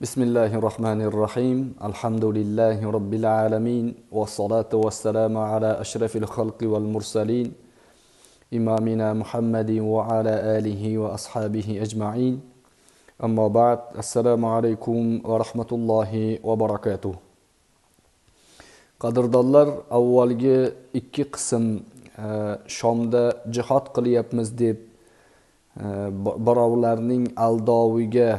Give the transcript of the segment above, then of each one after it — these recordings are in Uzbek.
بسم الله الرحمن الرحيم الحمد لله رب العالمين والصلاة والسلام على أشرف الخلق والمرسلين إمامنا محمد وعلى آله وأصحابه أجمعين أما بعد السلام عليكم ورحمة الله وبركاته qadrdonlar avvalgi ikki qism shomda jihod qilyapmiz deb birovlarning aldoviga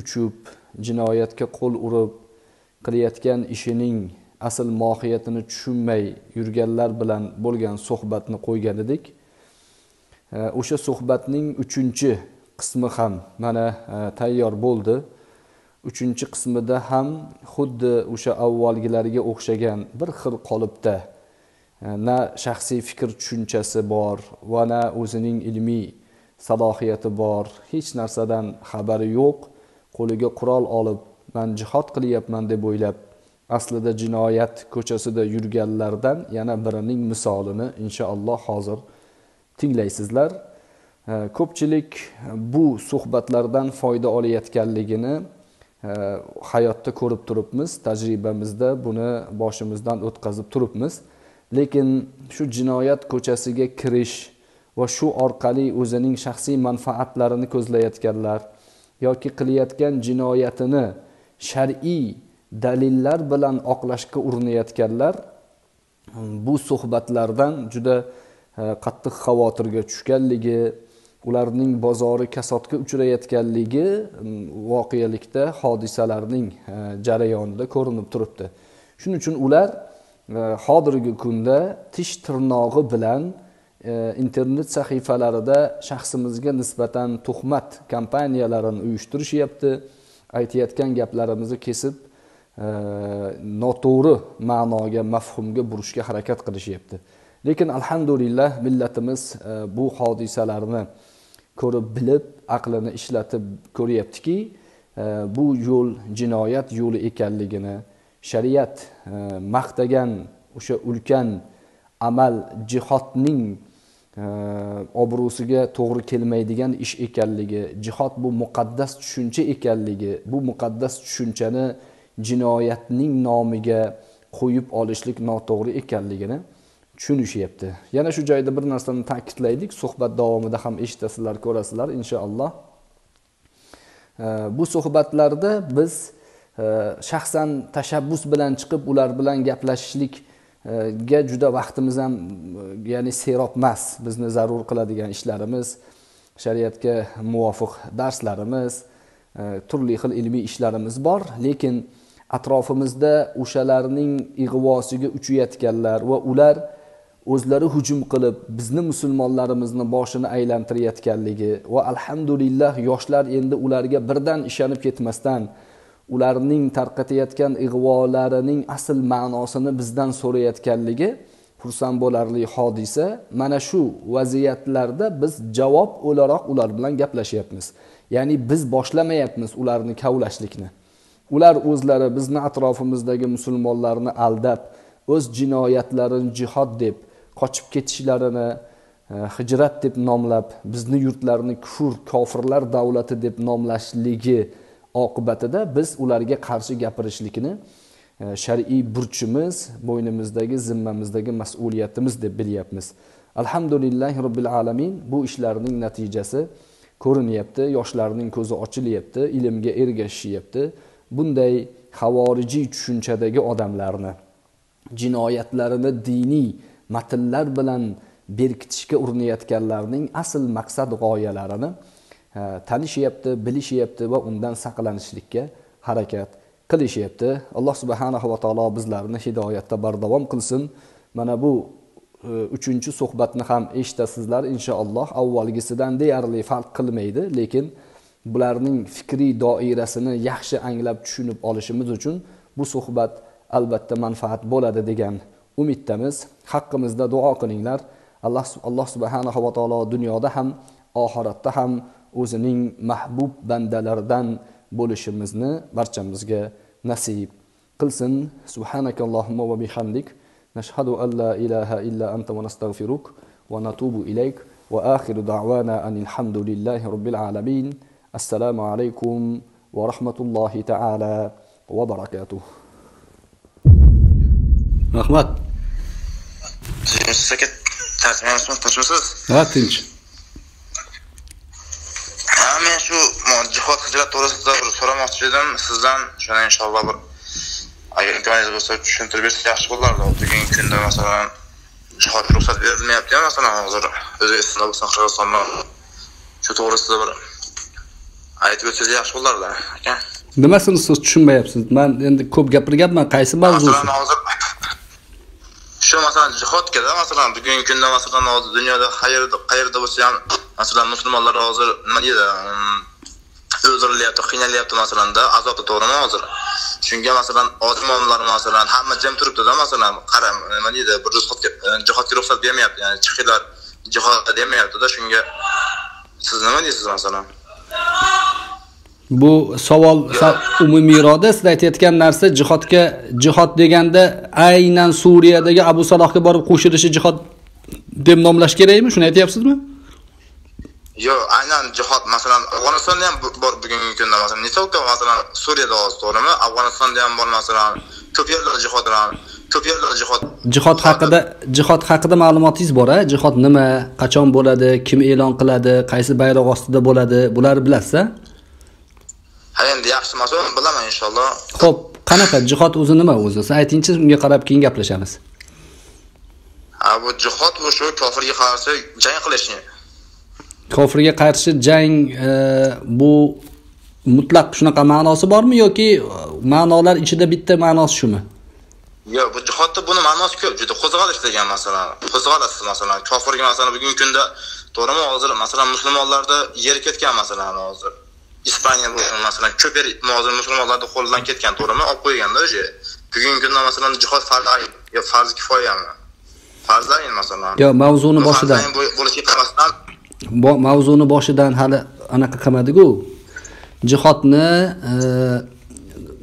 uchib jinoyatga qo'l urib qilayotgan ishining asl mohiyatini tushunmay yurganlar bilan bo'lgan suhbatni qo'ygan edik. E, o'sha suhbatning uchinchi qismi ham mana e, tayyor bo'ldi. Uchinchi qismida ham xuddi o'sha avvalgilariga o'xshagan bir xil qolipda e, na shaxsiy fikr tushunchasi bor va na o'zining ilmiy salohiyati bor hech narsadan xabari yo'q. Qo'liga qurol olib man jihod qilyapman deb o'ylab aslida jinoyat ko'chasida yurganlardan yana birining misolini inshaalloh hozir tinglaysizlar. Ko'pchilik bu suhbatlardan foyda olayotganligini hayotda ko'rib turibmiz tajribamizda buni boshimizdan o'tkazib turibmiz. Lekin shu jinoyat ko'chasiga kirish va shu orqali o'zining shaxsiy manfaatlarini ko'zlayotganlar yoki qilayotgan jinoyatini shar'iy dalillar bilan oqlashga urinayotganlar bu suhbatlardan juda e, qattiq xavotirga tushganligi ularning bozori kasodga uchrayotganligi voqelikda hodisalarning e, jarayonida ko'rinib turibdi. Shuning uchun ular e, hozirgi kunda tish tirnog'i bilan E, internet sahifalarida shaxsimizga nisbatan tuhmat kompaniyalarini uyushtirishyapti. Aytayotgan gaplarimizni kesib e, noto'g'ri ma'noga mafhumga burishga harakat qilishyapti. Lekin alhamdulillah millatimiz e, bu hodisalarni ko'rib bilib aqlini ishlatib ko'ryaptiki bu yo'l jinoyat yo'li ekanligini shariat maqtagan o'sha ulkan amal jihodning Э, obro'siga to'g'ri kelmaydigan ish ekanligi jihod bu muqaddas tushuncha ekanligi bu muqaddas tushunchani jinoyatning nomiga qo'yib olishlik noto'g'ri ekanligini tushunishyapti. Yana shu joyda bir narsani ta'kidlaydik suhbat davomida ham eshitasizlar ko'rasizlar inshaalloh. Bu suhbatlarda biz e, shaxsan tashabbus bilan chiqib ular bilan gaplashishlik ga juda vaqtimiz ham ya'ni serob emas bizni zarur qiladigan ishlarimiz shariatga muvofiq darslarimiz e, turli xil ilmiy ishlarimiz bor lekin atrofimizda o'shalarning ig'vosiga uchayotganlar va ular o'zlari hujum qilib bizni musulmonlarimizni boshini aylantirayotganligi va alhamdulillah yoshlar endi ularga birdan ishonib ketmasdan ularning tarqatayotgan ig'volarining asl ma'nosini bizdan so'rayotganligi xursand bo'larli hodisa. Mana shu vaziyatlarda biz javob o'laroq ular bilan gaplashyapmiz. Ya'ni biz boshlamayapmiz ularni kavlashlikni. Ular o'zlari bizni atrofimizdagi musulmonlarni aldab o'z jinoyatlarini jihod deb qochib ketishlarini e, hijrat deb nomlab bizni yurtlarni kufr kofirlar davlati deb nomlashligi oqibatida biz ularga qarshi gapirishlikni e, shar'iy burchimiz bo'ynimizdagi zimmamizdagi mas'uliyatimiz deb bilyapmiz. Alhamdulillahi robbil alamin bu ishlarning natijasi ko'rinyapti yoshlarning ko'zi ochilyapti ilmga ergashishyapti. Bunday havorijiy tushunchadagi odamlarni jinoyatlarini diniy matnlar bilan berkitishga urinayotganlarning asl maqsad g'oyalarini tanishyapti bilishyapti va undan saqlanishlikka harakat qilishyapti. Alloh subhanahu va taolo bizlarni hidoyatda bardavom qilsin. Mana bu e, uchinchi suhbatni ham eshitasizlar inshaalloh. Avvalgisidan deyarli farq qilmaydi lekin bularning fikriy doirasini yaxshi anglab tushunib olishimiz uchun bu suhbat albatta manfaat bo'ladi degan umiddamiz. Haqqimizda duo qilinglar. Alloh alloh subhanahu va taolo dunyoda ham oxiratda ham o'zining mahbub bandalaridan bo'lishimizni barchamizga nasib qilsin subhanakallohumma va bihamdik nashhadu an la ilaha illa anta va nastag'firuk va natubu ilayk va axiru da'wana anil hamdulillahi robbil alamin assalomu alaykum va rahmatullohi taala va barakatuh rahmat aka tinchmisiz ha tinch ha men shu jihod hijrat to'g'risida bir so'ramoqchi edim. Sizdan shuni inshaalloh bir agar imkoningiz bo'lsa tushuntirib bersangiz yaxshi bo'lardi. Bugungi kunda masalan jihod ruxsat berilmayapti masalan hozir o'zbekistonda bo'lsin qirg'izistonda shu to'g'risida bir aytib o'tsangiz yaxshi bo'lardi. Aka? Nimasini siz tushunmayapsiz? Man endi ko'p gapirganman. Qaysi mavzusi masalan hozir shu masalan jihodkada masalan bugungi kunda masalan hozir dunyoda qayerda qayerda bo'lsa ham masalan musulmonlar hozir nima deydi um, o'ldirilyapti qiynalyapti masalanda azobda to'g'rimi hozir? Shunga masalan ozmonlar masalan hamma jim turibdida masalan qara nima deydi bir e, jihodga ruxsat bermayapti ya'ni chiqinglar jihodga demayaptida shunga siz nima deysiz masalan? Bu savol sa- umumiyroqda siz aytayotgan narsa jihodga jihod deganda aynan suriyadagi abu salohga borib qo'shilishi jihod deb nomlash kerakmi? Shuni aytyapsizmi? Yo'q aynan jihod masalan afg'onistonda ham bor bugungi kunda masalan не только masalan suriyada hozir to'g'rimi? Afg'onistonda ham bor masalan ko'p yerlarda jihodlar ko'p yerlarda jihod jihod haqida jihod haqida ma'lumotingiz bor a jihod nima? Qachon bo'ladi? Kim e'lon qiladi? Qaysi bayroq ostida bo'ladi? Bularni bilasiz ha endi yaxshi masalan bilaman inshaalloh. Ho'p qanaqa jihod o'zi nima o'zi? Siz aytingchi unga qarab keyin gaplashamiz. Ha bu jihod bu shu kofirga qarshi jang qilishni. Kofirga qarshi jang e, bu mutlaq shunaqa ma'nosi bormi yoki e, ma'nolar ichida bitta ma'nosi shumi? Yo'q bu jihodda buni ma'nosi ko'p juda qo'zg'alish degan masalan qo'zg'alasiz masalan kofirga masalan bugungi kunda to'g'rimi hozir masalan musulmonlarda yeri ketgan masalan hozir ispaniya bo'lsin masalan ko'p yer hozir musulmonlarni qo'lidan ketgan to'g'rimi? Olib qo'yganda уже bugungi kunda masalan jihod farz ayn yo farz kifoyami? Farz ayn masalan. Yo mavzuni boshidan bo'lishiga qaramasdan mavzuni boshidan hali anaqa qilmadiku. Jihodni e,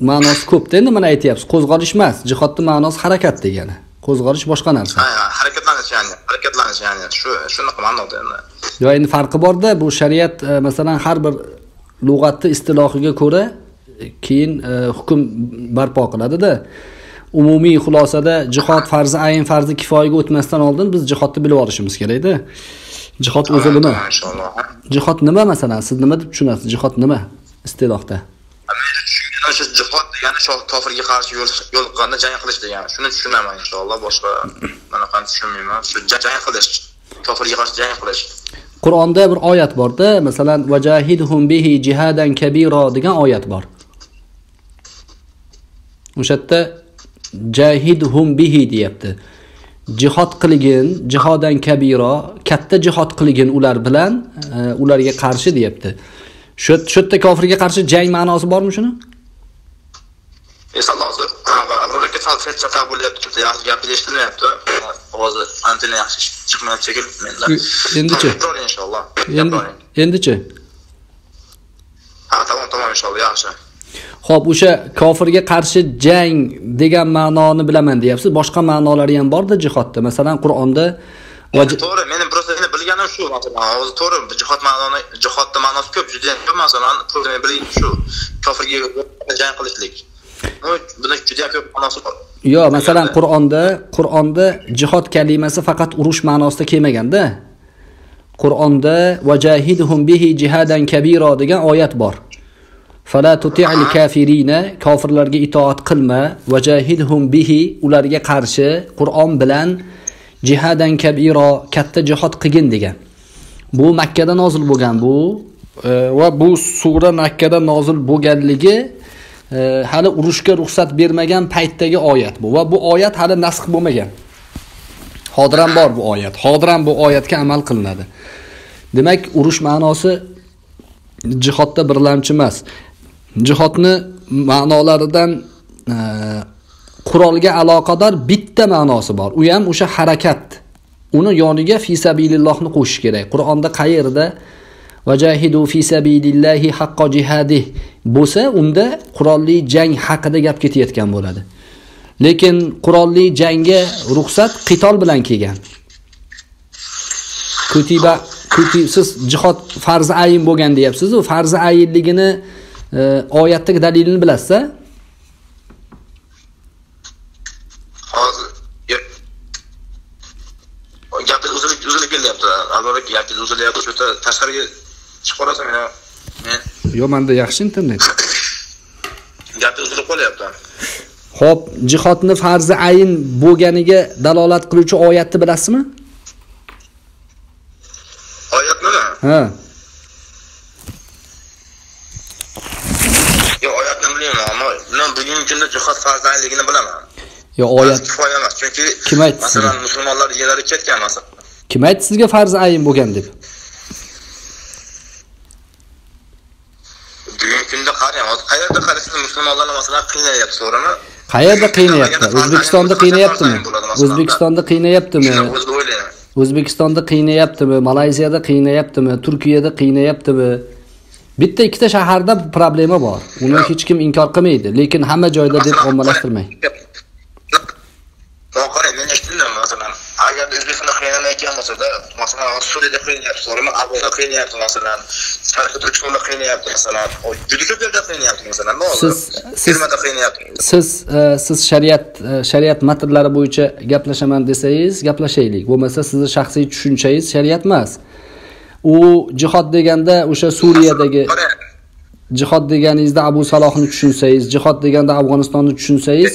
ma'nosi ko'pda endi mana aytyapsiz. Qo'zg'alish emas. Jihodni ma'nosi harakat degani. Qo'zg'alish boshqa narsa. Ha, ha, harakatlanish ya'ni harakatlanish ya'ni. Shu shunaqa ma'noda endi. Yo endi farqi borda. Bu shariat e, masalan har bir lug'atni istilohiga ko'ra keyin e, hukm barpo qiladida. Umumiy xulosada jihod farzi ayn farzi kifoyaga o'tmasdan oldin biz jihodni bilib olishimiz kerakda jihod o'zi nima? Jihod nima masalan siz nima deb tushunasiz? Jihod nima istilohda? Shu jihod degani shu kofirga qarshi yo'l yo'liqqanda jang qilish degani. Shuni tushunaman inshaalloh boshqa bunaqani tushunmayman. Shu ja- jang qilish kofirga qarshi jang qilish qur'onda bir oyat borda masalan vajahidhum bihi jihadan kabiro degan oyat bor. O'sha yerda jahidhum bihi deyapti. Jihod qilgin jihodan kabiro katta jihod qilgin ular bilan e, ularga qarshi deyapti. Shu shu yerda kofirga qarshi jang ma'nosi bormi shuni? Esa sal falsafa bo'lyapti yaxshi gap eshitilyapti hozir antena yaxshi chiqmayapti shekilli menda Endichi? Inshaalloh. Endichi ha tamom tamom inshaalloh yaxshi. Xo'p, o'sha kofirga qarshi jang degan ma'noni bilaman deyapsiz. Boshqa ma'nolari ham borda jihodda. Masalan, Qur'onda to'g'ri meni просто endi bilganim shu masalan. Hozir to'g'ri jihod ma'noni jihodni ma'nosi ko'p. Juda yam ko'p masalan bilganim shu. Kofirga jang qilishlik buni juda yam ko'p ma'nosi bor yo, masalan, Qur'onda Qur'onda jihod kalimasi faqat urush ma'nosida kelmaganda. Qur'onda vajahidhum bihi jihadan kabiro degan oyat bor. Fala tuti'il kafirina kofirlarga itoat qilma vajahidhum bihi ularga qarshi Qur'on bilan jihadan kabiro katta jihod qilgin degan. Bu Makka da nozil bo'lgan bu e, va bu sura Makka da nozil bo'lganligi hali urushga ruxsat bermagan paytdagi oyat bu va bu oyat hali nasx bo'lmagan. Hozir ham bor bu oyat. Hozir ham bu oyatga amal qilinadi. Demak, urush ma'nosi jihodda birlamchi emas. Jihodni ma'nolaridan e, qurolga aloqador bitta ma'nosi bor. U ham o'sha harakat. Uni yoniga fisabilillohni qo'shish kerak. Qur'onda qayerda vajahidu fi sabilillahi haqqo jihadih bo'lsa, unda qurolli jang haqida gap ketayotgan bo'ladi. Lekin qurolli jangga ruxsat qitol bilan kelgan. Kutiba kuti siz jihod farzi ayin bo'lgan deyapsiz-ku. Farzi ayinligini e, oyatdagi dalilini bilasizmi hozir gapingiz uzilib uzilib kelyapti albatta gapingiz uzilyapti shu yerda tashqariga chiqib qolasan men yo'q manda yaxshi internet. Gapingiz uzilib qolyapti. Xo'p, jihodni farzi ayin bo'lganiga dalolat qiluvchi oyatni bilasizmi? oyatnimi Ha. yo'q oyatni bilmayman ammo bugungi kunda jihod farzandligini bilaman. Yo oyat kifoya emas chunki Kim aytdi masalan musulmonlar yerlari ketgan masalan. Kim aytdi sizga farzi ayin bo'lgan deb? Bugungi kunda qarang hozir qayerda qaraysiz musulmonlarni masalan qiynalyapti to'g'rimi Qayerda qiynayapti? O'zbekistonda qiynayaptimi? O'zbekistonda qiynayaptimi? O'zbekistonda qiynayaptimi? Malayziyada qiynayaptimi? Turkiyada qiynayaptimi? Bitta ikkita shaharda problema bor. Uni hech kim inkor qilmaydi, lekin hamma joyda deb ommalashtirmang. Qarang men eshitdim masalan agar o'zbekistonda qiynalmayotgan bo'lsada masalan suriyada qiynayapti to'g'rimi afg'onda qiynayapti masalan sharqiy turkistonda qiynayapti masalan juda ko'p yerda qiynayapti masalan hozir Siz- siz- Termada qiynayapti Siz e, siz shariat e, shariat matnlari bo'yicha gaplashaman desangiz, gaplashaylik. Bo'lmasa sizni shaxsiy tushunchangiz shariat emas. U jihod deganda o'sha Suriyadagi jihod deganingizda Abu Salohni tushunsangiz, jihod deganda Afg'onistonni tushunsangiz,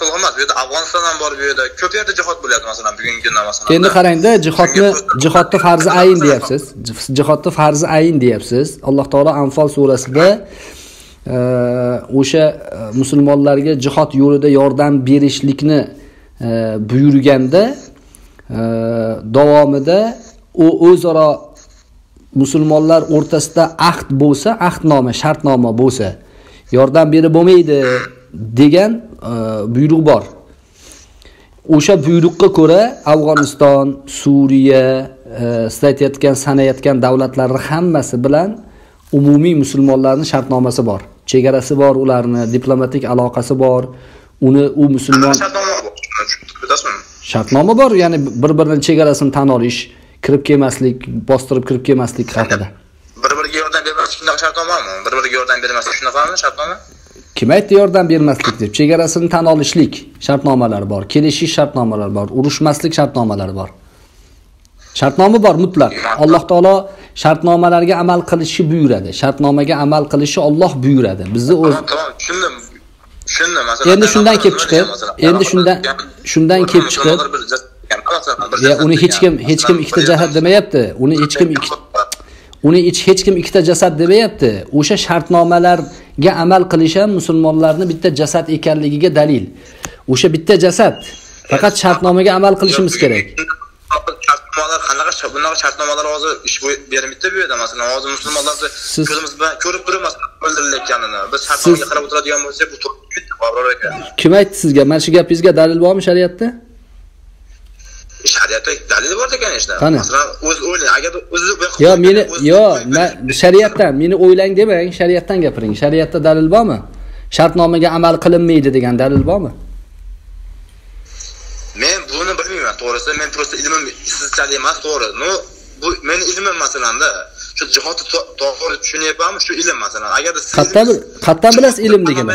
Saloh emas bu yerda afg'oniston ham bor bu yerda ko'p yerda jihod bo'lyapti masalan bugungi kunda masalan endi qarangda jihodni jihodni farzi ayin deyapsiz. Jihodni farzi ayin deyapsiz. Alloh taolo Anfal surasida e, o'sha e, musulmonlarga jihod yo'lida yordam berishlikni e, buyurganda davomida u o'zaro musulmonlar o'rtasida ahd bo'lsa, ahdnoma, shartnoma bo'lsa, yordam berib bo'lmaydi degan e, buyruq bor. O'sha buyruqqa ko'ra Afg'oniston, Suriya, e, siz aytayotgan sanayotgan davlatlarning hammasi bilan umumiy musulmonlarning shartnomasi bor. Chegarasi bor, ularni diplomatik aloqasi bor. Uni u musulmon shartnoma bor, ya'ni bir-birining chegarasini tan olish, kirib kelmaslik, bostirib kirib kelmaslik haqida. bir biriga yordam bermaslik shunaqa shartnomami bir biriga yordam bermaslik shunaqami shartnoma Kim aytdi yordam bermaslik deb? Chegarasini tan olishlik shartnomalari bor, kelishish shartnomalari bor, urushmaslik shartnomalari bor. Shartnoma bor mutlaq. Alloh taolo shartnomalarga amal qilishni buyuradi. Shartnomaga amal qilishni Alloh buyuradi. Bizni o'z tushundim tushundim masalan Endi shundan kelib chiqib, endi shundan- shundan kelib chiqib- uni hech kim hech kim ikkita jasad demayapti. Uni hech kim uni hech hech kim ikkita jasad demayapti. O'sha shartnomalarga amal qilish ham musulmonlarni bitta jasad ekanligiga dalil. O'sha bitta jasad. Faqat shartnomaga amal qilishimiz kerak. shartnomalar qanaqa bunaqa shartnomalar hozir ish bo'y- bermaydi bu yerda masalan hozir musulmonlarni ko'zimiz bilan ko'rib turib masalan o'ldirilayotganini biz shartnomaga qarab o'tiradigan bo'lsak bu Kim aytdi sizga? Mana shu gapingizga dalil bormi shariatda? Shariatda dalil bor ekan ishda Qani? masalan o'zi o'ylang agar o'zi Yo meni yo shariatdan meni o'ylang demang, shariatdan gapiring. Shariatda dalil bormi? Shartnomaga amal qilinmaydi degan dalil bormi? men buni bilmayman to'g'risi men просто ilmim sizchalik emas to'g'ri no bu meni ilmim masalanda shu jihodni to- to'g'ri tushunyapmanmi shu ilm masalan agar siz Qayerdan qayerdan bilasiz ilmligini?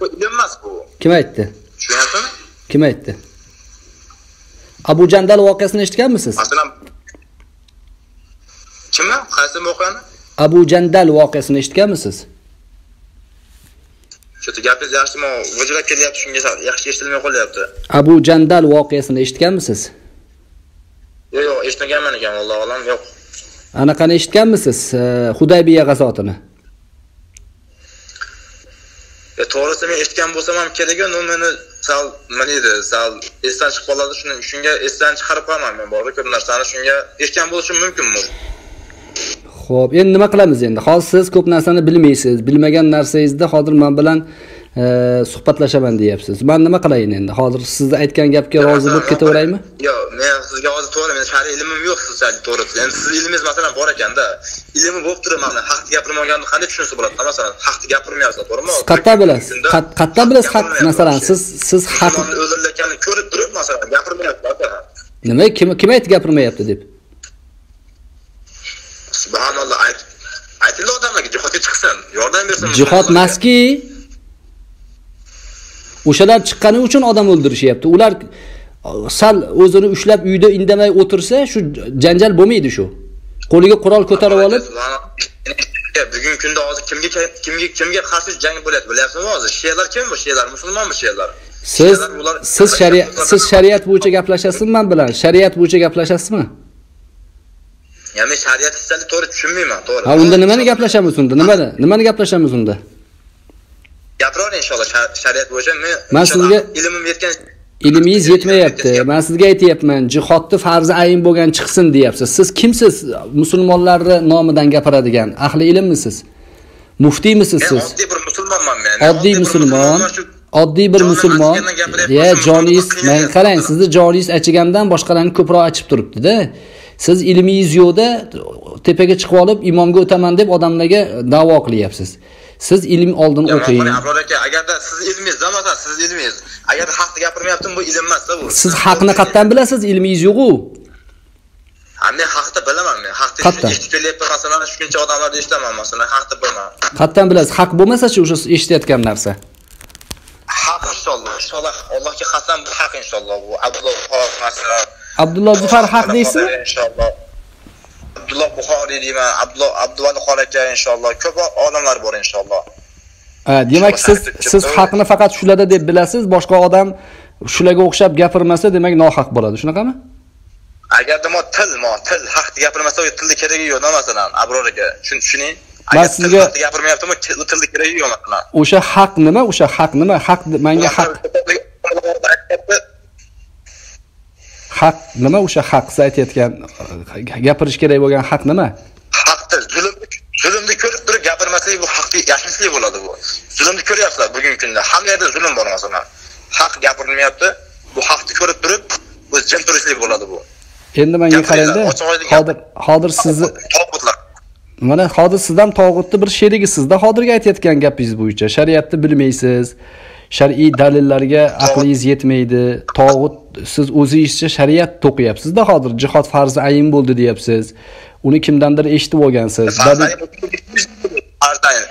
Bu ilm emas bu Kim aytdi? tushunyapsizmi Kim aytdi? Abu Jandal voqeasini eshitganmisiz? masalan kimni qaysi voqeani Abu Jandal voqeasini eshitganmisiz? shu gapingiz yaxshimi vijilab kelyapti shunga yaxshi eshitilmay qolyapti Abu Jandal voqeasini eshitganmisiz? yo'q yo'q eshitmaganman ekan allohu alam yo'q Anaqani eshitganmisiz? e, Hudaybiya g'azotini. E, to'g'risi men eshitgan bo'lsam ham kerak no meni sal nima deydi sal esdan chiqib qoladi shuni shunga esdan chiqarib qo'yaman men borda ko'p narsani shunga erkan bo'lishim mumkin bu Xo'p, endi nima qilamiz endi? Hozir siz ko'p narsani bilmaysiz. Bilmagan narsangizda hozir men bilan suhbatlashaman deyapsiz. Men nima qilayin endi? Hozir sizni aytgan gapga rozi bo'lib ketaveraymi? yo'q men sizga hozir to'g'ri men shariy ilmim yo'q sizchalik to'g'risi endi sizni ilmingiz masalan bor ekanda ilmi bo'lib turib mana haqni gapirmaganni qanday tushunsa bo'ladi masalan haqni gapirmayapsiz to'g'rimi qayerdan bilasiz? Qayerdan bilasiz haq masalan siz siz haq musulmonni o'ldirilayotganini ko'rib turib masalan gapirmayapti nima kim kim aytdi gapirmayapti deb? subhanalloh ayt aytildi odamlarga jihod emaski o'shalar chiqqani uchun odam o'ldirishyapti. Ular sal o'zini ushlab uyda indamay o'tirsa shu janjal bo'lmaydi shu. Qo'liga qurol ko'tarib olib. Bugungi kunda hozir kimga kimga kimga qarshi jang bo'lyapti bilyapsizmi hozir? Shiyalar kim bu? Shiyalar musulmonmi shiyalar siz siz shariat siz shariat bo'yicha gaplashasizmi man bilan? Shariat bo'yicha gaplashasizmi? Men shariat to'g'ri tushunmayman to'g'ri. Ha unda nimani gaplashamiz unda? Nimani nimani gaplashamiz unda gapiravering inshaalloh shar- shariat bo'yicha men sizga- ilmim yetgan ilmingiz yetmayapti. man sizga aytyapman jihodni farzi ayin bo'lgan chiqsin deyapsiz. Siz kimsiz? Musulmonlarni nomidan gapiradigan ahli ilmmisiz muftiymisiz siz? oddiy bir musulmonman men. Oddiy musulmon oddiy bir musulmon. ya joningiz man qarang sizni joningiz achigandan boshqalarni ko'proq achib turibdida. Siz ilmingiz yo'qda tepaga chiqib olib imomga o'taman deb odamlarga da'vo qilyapsiz siz ilm oldin o'qing Abror aka agarda siz ilmingiz masalan siz ilmingiz. Agar haqni gapirmayaptim bu ilm emasda bu. Siz haqni qayerdan bilasiz ilmingiz yo'q-ku ha men haqni bilaman men haqni Qayerdan? eshitib kelyapman masalan shuncha odamlarni eshitaman masalan haqni bilaman qayerdan bilasiz haq bo'lmasa-chi o'sha eshitayotgan narsa. Haq inshaalloh inshaalloh allohga qasam bu haq inshaalloh bu abdulloh masalan. Abdulloh zufar haq deysizmi inshaalloh abdulloh buxoriy deyman abduvali xor aka inshaalloh ko'p olimlar bor inshaalloh Ha, demak siz siz haqni faqat shularda deb bilasiz boshqa odam shularga o'xshab gapirmasa demak nohaq bo'ladi shunaqami agarda mo til mo til haqni gapirmasa u tilni keragi yo'q masalan abror aka shuni tushuning Man sizga- gapirmayaptimi til- tilni keragi yo'q masalan o'sha haq nima o'sha haq nima haq menga haq haq nima o'sha haq siz aytayotgan gapirish kerak bo'lgan haq nima? Haqdir zulm zulmni ko'rib turib gapirmasak bu haqni yashirishlik bo'ladi bu. Zulmni ko'ryapsizlar bugungi kunda. Hamma yerda zulm bor masalan. Haq gapirilmayapti bu haqni ko'rib turib bu jim turishlik bo'ladi bu. Endi Gapiringlar, qarangda hozir hozir sizni mana hozir siz ham tog'utni bir sherigisizda hozirgi aytayotgan gapingiz bo'yicha. Shariatni bilmaysiz shar'iy dalillarga aqlingiz yetmaydi. Tog'ut siz o'zingizcha shariat to'qiyapsizda hozir jihod farzi ayin bo'ldi deyapsiz. Uni kimdandir eshitib olgansiz.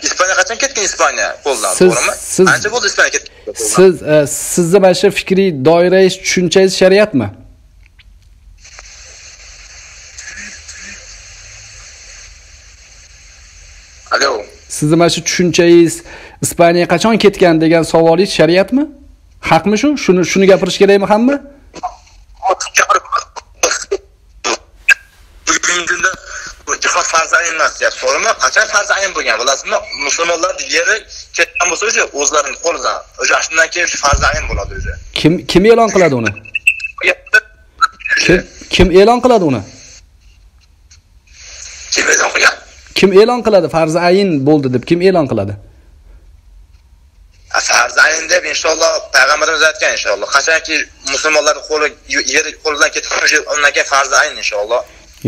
Ispaniya qachon ketgan ispaniya qo'ldan Siz- to'g'rimi? siz- ancha bo'ldi ispaniya ketgan siz e, sizni mana shu fikriy doirangiz tushunchangiz shariatmi? Alo. Sizni mana shu tushunchangiz ispaniyaga qachon ketgan degan savolingiz shariatmi? Haqmi shu? Shuni shuni gapirish kerakmi hamma bugungi kunda jihod farzi ayin emas deyapti to'g'rimi qachon farzi ayin bo'lgan bilasizmi musulmonlarni yeri ketgan bo'lsa o'sha o'zlarini qo'lidan o'sha shundan keyin shu farzi ayin bo'ladi o'zi kim kim e'lon qiladi uni? Kim e'lon qiladi uni? Kim e'lon kim e'lon qiladi? Farzi ayin bo'ldi deb kim e'lon qiladi? Farzi inshaalloh payg'ambarimiz aytgan inshaalloh qachonki musulmonlarni qo'li yeri qo'lidan ketib o'sha undan keyin farzi inshaalloh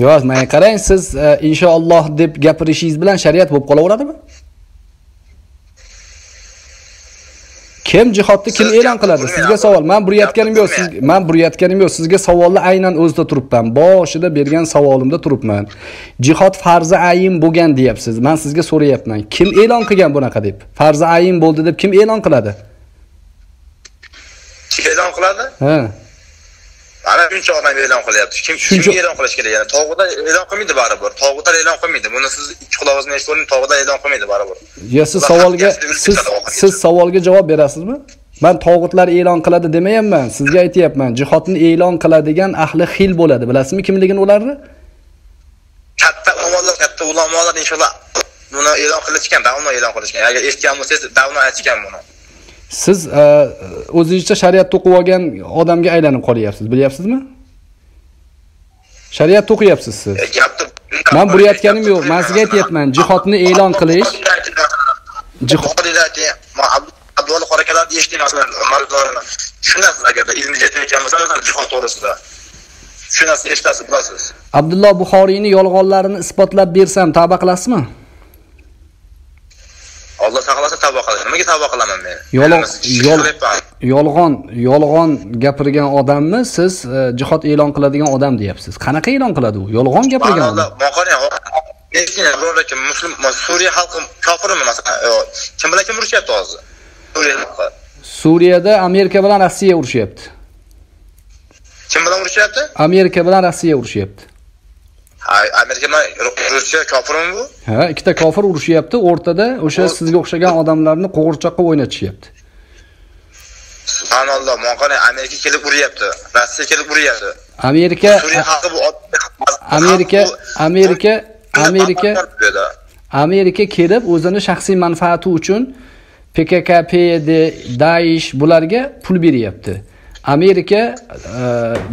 yo'q mana qarang siz e, inshaalloh deb gapirishingiz bilan shariat bo'lib qolaveradimi? Kim jihodni kim e'lon qiladi? sizga savol. man buryatganim yo'q. siz man buryatganim yo'q. Sizga savolni aynan o'zida turibman. Boshida bergan savolimda turibman. Jihod farzi ayin bo'lgan deyapsiz. Man sizga so'rayapman. Kim e'lon qilgan bunaqa deb? Farzi ayin bo'ldi deb kim e'lon qiladi? Kim e'lon qiladi? Ha mana shuncha odam e'lon qilyapti. Kim kimga e'lon qilish kerak? Yani tog'utlar e'lon qilmaydi baribir. Tog'utlar e'lon qilmaydi. Buni siz ikki quloqingizni eshitib oling tog'utlar e'lon qilmaydi baribir. Yo siz savolga siz siz savolga javob berasizmi? Man tog'utlar e'lon qiladi demayapman. Sizga aytyapman. Jihodni e'lon qiladigan ahli xil bo'ladi. Bilasizmi kimligini ularni? Katta ulamolar katta ulamolar inshaalloh buni e'lon qilishgan davno e'lon qilishgan. Agar eshitgan bo'lsangiz davno aytishgan buni siz e, o'zingizcha shariat o'qib olgan odamga aylanib qolyapsiz bilyapsizmi? Shariat o'qiyapsiz siz. E, Man burayotganim yo'q. Man sizga aytyapman, jihodni e'lon qilish- Jihod- abduvali qorakalarni eshitding masalan mardonlarni tushunasiz agarda ilmi yetmayotgan bo'lsa jihod to'g'risida. Shu narsani eshitasiz bilasiz. Abdulloh buxoriyni yolg'onlarini isbotlab bersam tavba qilasizmi alloh saqlasin tavba qiladi. Nimaga tavba qilaman men? Yolg'on- yolg'on yolg'on gapirgan odamni siz e, jihod e'lon qiladigan odam deyapsiz. Qanaqa e'lon qiladi u? Yolg'on gapirgan odam. Lekin muslim suriya xalqi kofirmi masalan? Kim bilan kim urushyapti hozir? Suriya xalqi. Suriyada amerika bilan rossiya urushyapti kim bilan urushyapti amerika bilan rossiya urushyapti amerika bilan ruscha kofirmi bu ha ikkita kofir urushyapti o'rtada o'sha sizga o'xshagan odamlarni qo'g'irchoqqa o'ynatishyapti subhanalloh man qarang amerika kelib uryapti rossiya kelib uryapti amerika Amerika Amerika Amerika. Amerika kelib o'zini shaxsiy manfaati uchun PKK, PYD, Daesh bularga pul beryapti. Amerika e,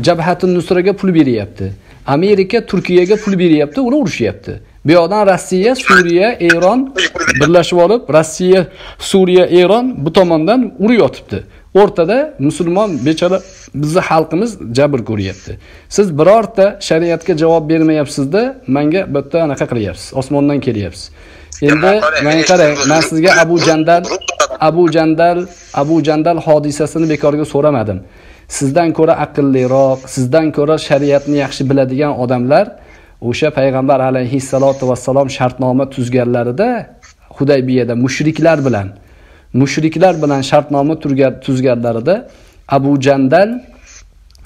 Jabhatun Nusraga pul beryapti. Amerika Turkiyaga pul beryapti, ular urushyapti. Bu yoqdan Rossiya, Suriya, Eron birlashib olib, Rossiya, Suriya, Eron bu tomondan urib yotibdi. O'rtada musulmon bechora bizni xalqimiz jabr ko'ryapti. Siz birorta shariatga javob bermayapsizda, menga yerda anaqa qilyapsiz. Osmondan kelyapsiz. Endi men qarang, men sizga Abu Jandal Abu Jandal Abu Jandal hodisasini bekorga so'ramadim. Sizdan ko'ra aqlliroq, sizdan ko'ra shariatni yaxshi biladigan odamlar o'sha payg'ambar alayhissalotu vassalom shartnoma tuzganlarida Hudaybiyada mushriklar bilan mushriklar bilan shartnoma tuzganlarida Abu Jandal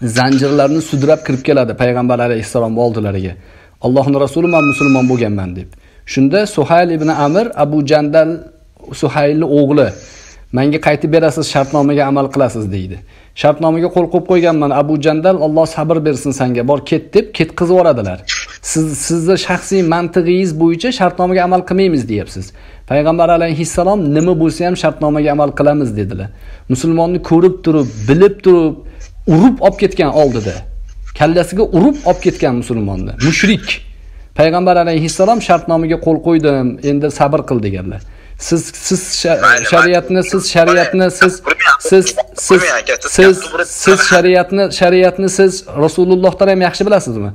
zanjirlarni sudrab kirib keladi payg'ambar alayhissalom oldilariga. Allohning rasuli men musulmon bo'lganman deb. Shunda Suhayl ibn Amir Abu Jandal Suhaylni o'g'li menga qaytib berasiz shartnomaga amal qilasiz deydi. Shartnomaga qo'l qo'yib qo'yganman. Abu Jandal Alloh sabr bersin senga. Bor ket deb ketqizib yuboradilar. Siz sizni shaxsiy mantig'ingiz bo'yicha shartnomaga amal qilmaymiz deyapsiz. Payg'ambar alayhissalom nima bo'lsa ham shartnomaga amal qilamiz dedilar. Musulmonni ko'rib turib, bilib turib, urib olib ketgan oldida. Kallasiga urib olib ketgan musulmonni. Mushrik. Payg'ambar alayhissalom shartnomaga qo'l qo'ydim, endi sabr qil deganlar. Siz siz shariatni siz shariatni siz siz siz siz Siz- shariatni shariatni siz Rasulullohdan ham yaxshi bilasizmi?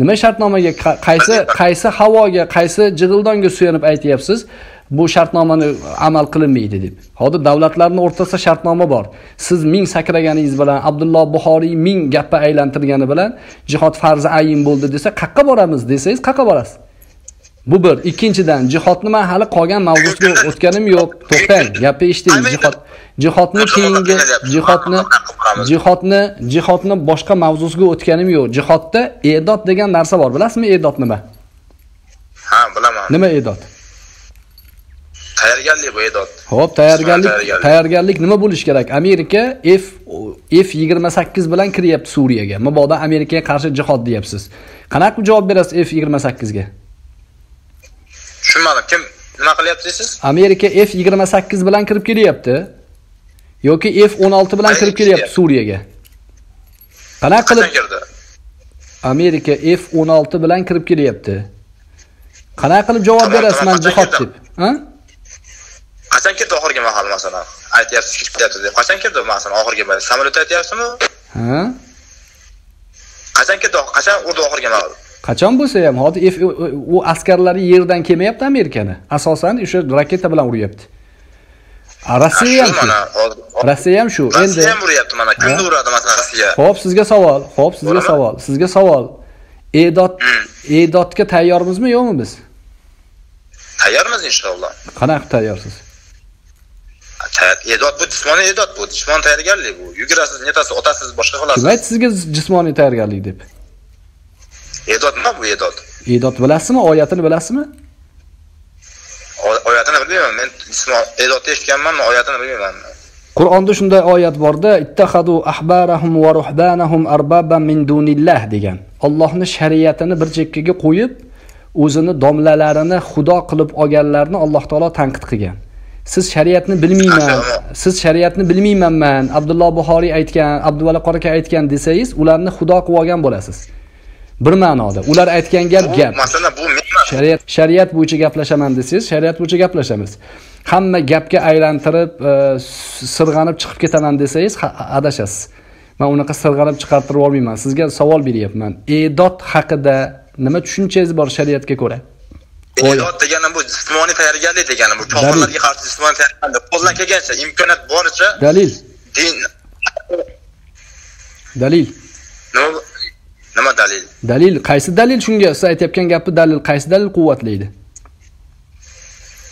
Nima shartnomaga qa- qaysi qaysi havoga, qaysi jig'ildonga suyanib aytyapsiz? Bu shartnomani amal qilinmaydi deb. Hozir davlatlarning o'rtasida shartnoma bor. Siz ming sakraganingiz bilan Abdulloh Buxoriy ming gapni aylantirgani bilan jihod farzi ayin bo'ldi desa, qayerqa boramiz desangiz, qayerqa borasiz? Bu bir. Ikkinchidan jihodni men hali qolgan mavzuga o'tganim yo'q. To'xtang, gapni eshiting. Jihod jihodni keyingi jihodni jihodni jihodni boshqa mavzusiga o'tganim yo'q. Jihodda e'dod degan narsa bor. Bilasizmi e'dod nima? ha bilaman Nima e'dod? tayyorgarlik bu edod Xo'p, tayyorgarlik Tayyorgarlik. nima bo'lishi kerak? Amerika F F28 bilan kiryapti Suriyaga. Mabodo Amerikaga qarshi jihod deyapsiz. Qanaqa javob berasiz F28 ga? Tushunmadim. Kim nima qilyapti deysiz Amerika F28 bilan kirib kelyapti. yoki F16 bilan kirib kelyapti Suriyaga. Qanaqa qilib kirdi? Amerika F16 bilan kirib kelyapti? Qanaqa qilib javob berasiz qachon jihod deb? Qachon kirdi oxirgi mahal masalan? Aytyapsiz kirib ketyapti deb. Qachon kirdi masalan oxirgi samolyotda aytyapsizmi? Ha? qachon kirdi? Qachon urdi oxirgi mahal Qachon bo'lsa ham hozir F u askarlari yerdan kelmayapti Amerikani. Asosan o'sha raketa bilan uryapti. Rossiya ham shu Rossiya ham shu. Endi rossiya ham uryapti mana kimni uradi masalan rossiya Xo'p, sizga savol. Xo'p, sizga savol. Sizga savol. E'dod Hmm. e'dodga tayyormizmi, yo'qmi biz? tayyormiz inshaalloh Qanaqa tayyorsiz? Tayyor- edod bu jismoniy edod bu jismoniy tayyorgarlik bu yugurasiz netasiz otasiz boshqa Kim qilasiz aytdi sizga jismoniy tayyorgarlik deb? Edod nima bu edod E'dod bilasizmi? Oyatini bilasizmi? Oyatini bilmayman men jismon edodni eshitganman oyatini bilmayman Qur'onda shunday oyat borda ittahadu ahbarahum va ruhbanahum arbaban min dunillah degan. Allohning shariatini bir chekkaga qo'yib, o'zini domlalarini xudo qilib olganlarni Alloh taolo tanqid qilgan. Siz shariatni bilmayman, siz shariatni bilmaymanman. Abdulloh Buxoriy aytgan, Abduvali qoraka aytgan desangiz, ularni xudo qilib olgan bo'lasiz. Bir ma'noda. Ular aytgan gap gap. masalan bu shariat shariat bo'yicha gaplashaman desangiz shariat bo'yicha gaplashamiz. Hamma gapga aylantirib e, sirg'anib chiqib ketaman desangiz ha- adashasiz. Man unaqa sirg'anib chiqartirib olmayman. Sizga savol beryapman. E'dod haqida nima tushunchangiz bor shariatga ko'ra? Edod degani bu jismoniy tayyorgarlik degani. Bu kofirlarga qarshi jismoniy tayyorgarlik. Qo'ldan kelgancha imkoniyat boricha dalil. din dalil. Nima nima dalil? Dalil. Qaysi dalil? Shunga siz aytayotgan gapni dalil. Qaysi dalil quvvatlaydi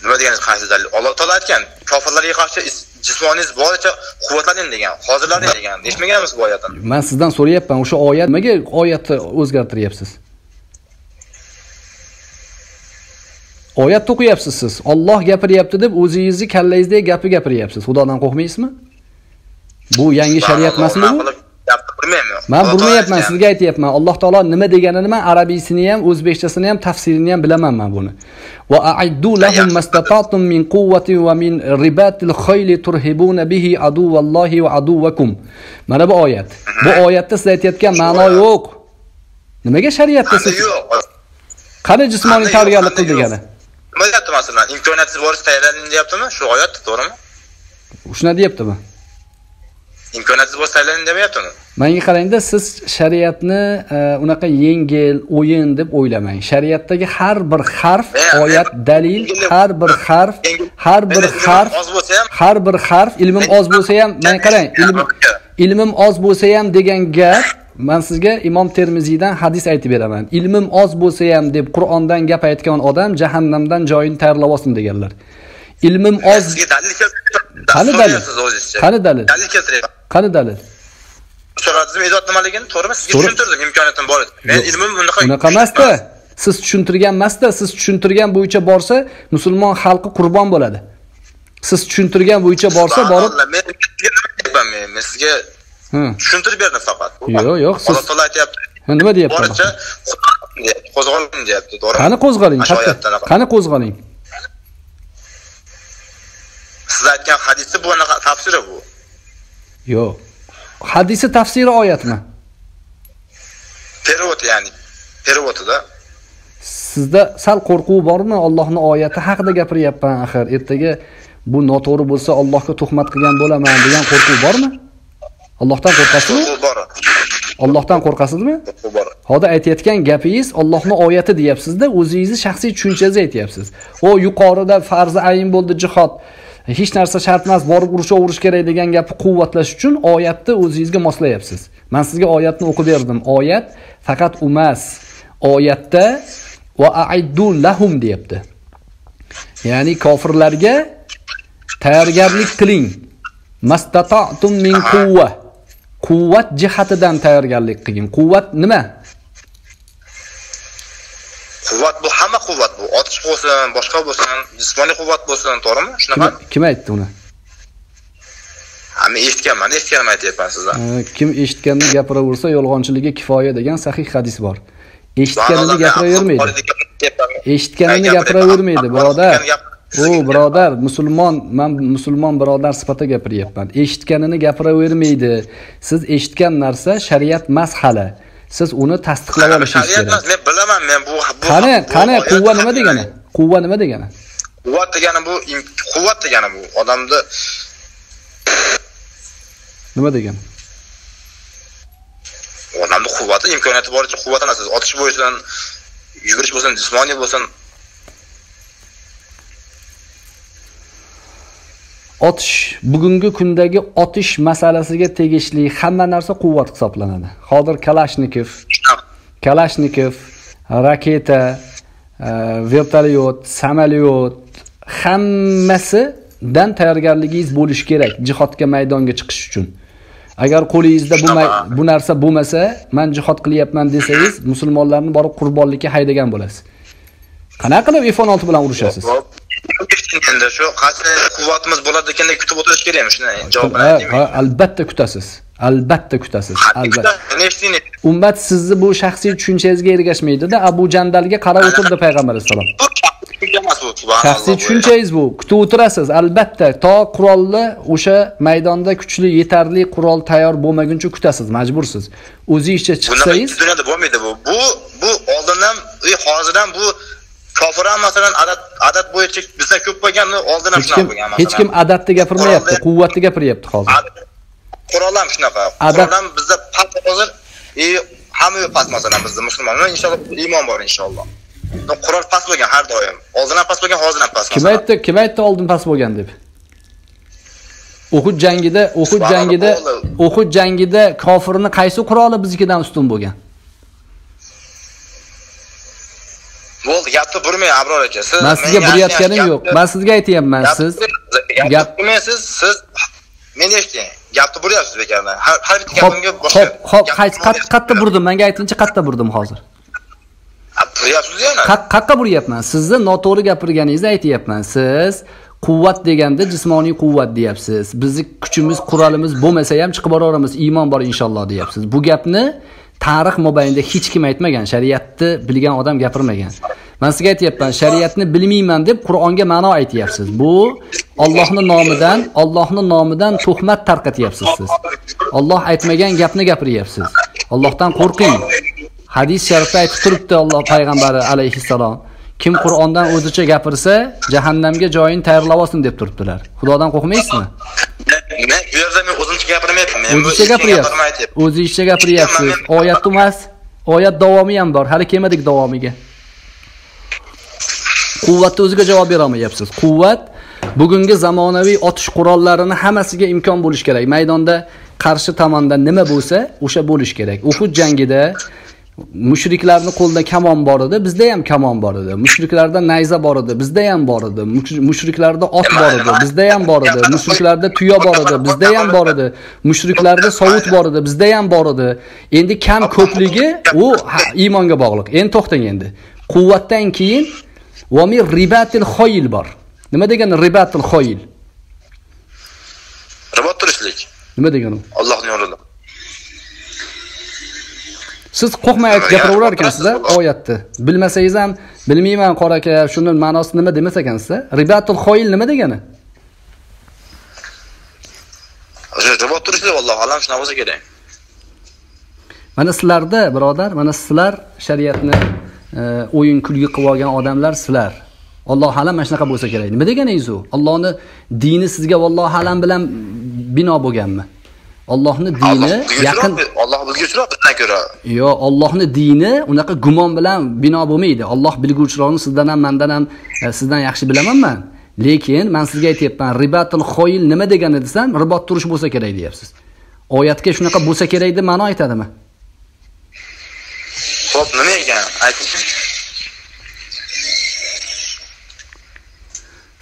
nima deganingiz qaysi dalil? Alloh taolo aytgan kofirlarga qarshi is- jismoningiz boricha quvvatlaning degan hozirlaning degan. Eshitmaganmiz bu oyatni. Man sizdan so'rayapman o'sha oyat nimaga oyatni o'zgartiryapsiz? Oyatni o'qiyapsiz siz. Olloh gapiryapti deb o'zingizni kallangizdagi gapni gapiryapsiz. Xudodan qo'rqmaysizmi? Bu yangi shariat emasmi bu bilmayman. Man bilmayapman sizga aytyapman alloh taolo nima deganini man arabiysini ham o'zbekchasini ham tafsirini ham bilaman man buni. Va aiddu lahum mastata'tum min va min ribatil khayli turhibuna bihi aduvallohi va aduvakum mana bu oyat. Bu oyatda siz aytayotgan ma'no yo'q. Nimaga shariatda siz qani jismoniy tayyorgarlik qil degani? Nima deyapti masalan? Imkoniyatingiz boricha tayyorlaning deyaptimi? Shu oyat to'g'rimi? Shuna deyaptimi? Imkoniyatingiz boricha tayyorlaning demayaptimi Menga qarangda siz shariatni e, unaqa yengil o'yin deb o'ylamang. Shariatdagi har bir harf oyat, dalil, har bir harf, har bir harf, har bir harf ilmim oz bo'lsa ham, men qarang, ilmim oz bo'lsa ham degan gap Men sizga Imom Termiziydan hadis aytib beraman. Ilmim oz bo'lsa ham deb Qur'ondan gap aytgan odam jahannamdan joyini tayyorlab olsin deganlar. Ilmim oz Qani dalil? Qani dalil? qani dalil? So'radizmi ijod nimaligini to'g'rimi sizga tushuntirdim imkoniyatim bor edi men ilmim unaqa Unaqa emasda. Siz tushuntirgan emasda, siz tushuntirgan bo'yicha borsa, musulmon xalqi qurbon bo'ladi. Siz tushuntirgan bo'yicha borsa, borib men sizga tushuntirib berdim faqat Yo'q, yo'q, siz- alloh taolo aytyapti nima deyapti? boricha qo'zg'aling deyapti, to'g'rimi Qani qo'zg'aling? Qani qo'zg'aling? siz aytgan hadisni bu anaqa tafsiri bu Yo'q. Hadisi tafsiri oyatmi? perevod ya'ni perevodida Sizda sal qo'rquv bormi? Allohning oyati haqida gapiryapman axir. Ertaga bu noto'g'ri bo'lsa Allohga tuhmat qilgan bo'laman degan qo'rquv bormi? Allohdan qo'rqasizmi? bor Allohdan qo'rqasizmi? bor Hozir aytayotgan gapingiz Allohning oyati deyapsiz-da, o'zingizni shaxsiy tushunchangizni aytyapsiz. O yuqorida farzi ayin bo'ldi jihod. Hech narsa shart emas, borib urusha-urush kerak degan gapni quvvatlash uchun oyatni o'zingizga moslayapsiz. Men sizga oyatni o'qib berdim. Oyat faqat emas. Oyatda va aiddu lahum deyapti. Ya'ni kofirlarga tayyorgarlik qiling. Mastata'tum min quwwa. Quvvat jihatidan tayyorgarlik qiling. Quvvat nima? Quvvat bu hamma quvvat bu otish bo'lsin boshqa bo'lsin jismoniy quvvat bo'lsin to'g'rimi shunaqa kim aytdi uni? men eshitganman eshitganimni aytyapman sizdan Kim eshitganini gapiraversa yolg'onchiligi kifoya degan sahih hadis bor. Eshitganini gapiravermaydi. Eshitganini gapiravermaydi, birodar. O birodar, musulmon, men musulmon birodar sifatida gapiryapman. Eshitganini gapiravermaydi. Siz eshitgan narsa shariat emas hali. Siz uni tasdiqlab olishingiz kerak. men bilaman men bu Qani, qani oyat quvva nima degani? Quvva nima degani? quvvat degani bu quvvat degani bu odamni Nima degani? odamni quvvati imkoniyati boricha quvvatini siz otish bo'lsin yugurish bo'lsin jismoniy bo'lsin Otish bugungi kundagi otish masalasiga tegishli hamma narsa quvvat hisoblanadi. Hozir Kalashnikov, Kalashnikov, raketa, e, vertolyot, samolyot hammasidan tayyorgarligingiz bo'lishi kerak jihodga maydonga chiqish uchun. Agar qo'lingizda bu bu narsa bo'lmasa, men jihod qilyapman desangiz, musulmonlarni borib qurbonlikka haydagan bo'lasiz. Qanaqa qilib F16 bilan urushasiz? Endi shu qancha quvvatimiz bo'ladi ekan deb kutib o'tirish kerakmi shuni javobini Ha, ayting ha, albatta kutasiz. Albatta kutasiz. Albatta. Ummat sizni bu shaxsiy tushunchangizga ergashmaydida. Abu Jandalga qarab o'tirdi payg'ambar subhanalloh Shaxsiy tushunchangiz bu. Kutib o'tirasiz, albatta. To qurolni o'sha maydonda kuchli, yetarli qurol tayyor bo'lmaguncha kutasiz, majbursiz. O'zingizcha chiqsangiz, dunyoda bo'lmaydi bu bu bu oldindan hozirdan bu kofir ham masalan adat adat bo'yicha bizdan ko'p bo'lgan oldin ham shunaqa bo'lgan hech kim adatda gapirmayapti, quvvatni gapiryapti hozir. Qurol ham shunaqa qurol ham bizda past hozir e, hamma past masalan bizda musulmonlar inshaalloh iymon bor inshaalloh qurol past bo'lgan har doim oldin ham past bo'lgan hozir ham past Kim aytdi? Kim aytdi oldin past bo'lgan deb? Uhud jangida, Uhud jangida. Uhud jangida kofirni qaysi quroli biznikidan ustun bo'lgan? Bo'ldi gapni burmang abror aka. Siz man sizga burayotganim yo'q. man sizga aytyapman siz gap- burmaysiz siz meni eshiting gapni buryapsiz bekardan. Har bitta gapimga boshqa hop buryapsiz. qayerda burdim menga aytingchi qayerda burdim hozir. Buryapsiz yana? Qayerqa buryapman. Sizni noto'g'ri gapirganingizni aytyapman. Siz quvvat deganda jismoniy quvvat deyapsiz. Bizni kuchimiz qurolimiz bo'lmasa ham chiqib boraveramiz. Iymon bor inshaalloh deyapsiz. Bu gapni tarix mobaynida hech kim aytmagan shariatni bilgan odam gapirmagan. Man sizga aytyapman shariatni bilmayman deb qur'onga ma'no aytyapsiz. Bu ollohni nomidan ollohni nomidan tuhmat tarqatyapsiz siz. Olloh aytmagan gapni gapiryapsiz. Ollohdan qo'rqing. Hadis sharifda aytib turibdi alloh payg'ambari alayhissalom. Kim qur'ondan o'zicha gapirsa jahannamga joyini tayyorlab olsin deb turibdilar. Xudodan qo'rqmaysizmi? Men bu yerda men o'zimcha gapirmayapman. Men o'zizcha kimga gapiryapsiz. o'zingizcha gapiryapsiz. Oyat emas oyat davomi ham bor. Hali kelmadik davomiga. Quvvatni o'ziga javob berolmayapsiz. Quvvat bugungi zamonaviy otish qurollarini hammasiga imkon bo'lishi kerak. Maydonda qarshi tomonda nima bo'lsa o'sha bo'lishi kerak. Uhud jangida mushriklarni qo'lida kamon bor edi bizda ham kamon bor edi. Mushriklarda nayza bor edi bizda ham bor edi. Mush- mushriklarda ot bor edi bizda ham bor edi. Mushriklarda tuya bor edi bizda ham bor edi. Mushriklarda sovut bor edi bizda ham bor edi. Endi kam ko'pligi u iymonga bog'liq. Endi to'xtang endi. Quvvatdan keyin vamir ribatil xoyil bor. Nima degani ribatil xoyil? Ribot turishlik nima degani u? Allohning yo'lida siz qo'rqmay aytib gapiraverar ekansiz oyatni bilmasangiz ham bilmayman qora aka shuni ma'nosi nima demas ekansiz ribatul xoyil nima degani? O'sha ribot turishlik allohu alam shunaqa bo'lsa kerak mana sizlarda birodar mana sizlar shariatni e, o'yin kulgi qilib olgan odamlar sizlar. Alloh alam mana shunaqa bo'lsa kerak. Nima deganingiz u? Allohni dini sizga vallohu alam bilan bino bo'lganmi ollohni dini yaqin Alloh bilguvchiroq bizdan ko'ra Yo, Allohni dini unaqa gumon bilan bino bo'lmaydi. Alloh bilguvchiroqni sizdan ham, mendan ham, e, sizdan yaxshi bilaman men. Lekin men sizga aytyapman, ribatul xoyil nima degani desam, ribot turish bo'lsa kerak deyapsiz. Oyatga shunaqa bo'lsa kerak deb ma'no aytadimi? Xo'p, nima ekan? Ayting.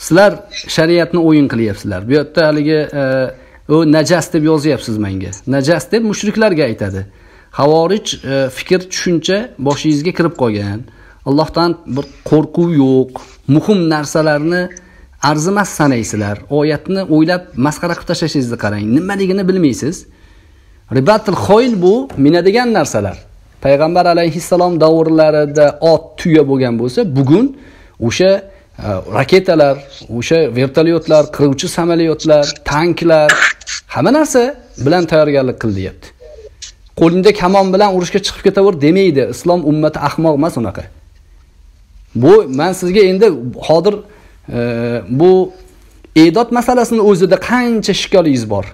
Sizlar shariatni o'yin qilyapsizlar. Bu yerda haligi e, u najas deb yozyapsiz menga. Najas deb mushriklarga aytadi. Havorij e, fikr tushuncha boshingizga kirib qolgan. Allohdan bir qo'rquv yo'q. Muhim narsalarni arzimas sanaysizlar. Oyatni o'ylab masxara qilib tashlashingizni qarang. Nimaligini bilmaysiz. ribatil xoyl bu minadigan narsalar. Payg'ambar alayhissalom davrlarida ot, tuya bo'lgan bo'lsa, bugun o'sha Э, raketalar, o'sha vertolyotlar, qiruvchi samolyotlar, tanklar, hamma narsa bilan tayyorgarlik qil deyapti. Qo'lingda kamon bilan urushga chiqib ketaver demaydi. Islom ummati ahmoq emas unaqa. Bu men sizga endi hozir e, bu e'dod masalasini o'zida qancha shikolingiz bor.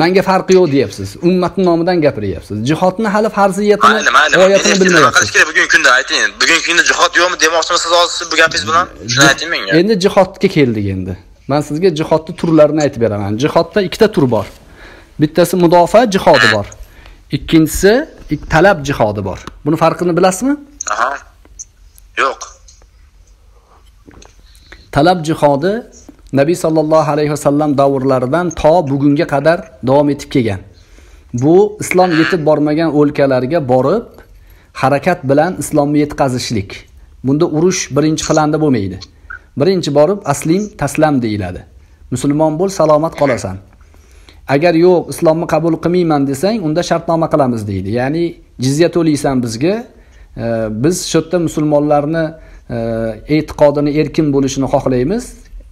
Menga farqi yo'q deyapsiz. Ummatning nomidan gapiryapsiz. Jihodni hali farziyatini, oyatini Nima qilish bilmayapsiz. kerak bugungi kunda ayting. Bugungi kunda jihod yo'qmi demoqchimisiz hozir siz bu gapingiz bilan? Shuni ayting menga. Endi jihodga keldik endi. Men sizga jihodning turlarini aytib beraman. Jihodda ikkita tur bor. Bittasi mudofaa jihodi bor. Ikkinchisi ik- talab jihodi bor. Buni farqini bilasizmi? Aha. Yo'q. Talab jihodi Nabiy sallallohu alayhi vasallam davrlaridan to bugunga qadar davom etib kelgan. Bu islom yetib bormagan o'lkalarga borib harakat bilan islomni yetkazishlik. Bunda urush birinchi planda bo'lmaydi. Birinchi borib aslim taslam deyiladi. Musulmon bo'l, salomat qolasan. Agar yo'q, islomni qabul qilmayman desang, unda shartnoma qilamiz deydi. Ya'ni jizya to'laysan bizga. E, biz shu yerda musulmonlarni e, e'tiqodini erkin bo'lishini xohlaymiz.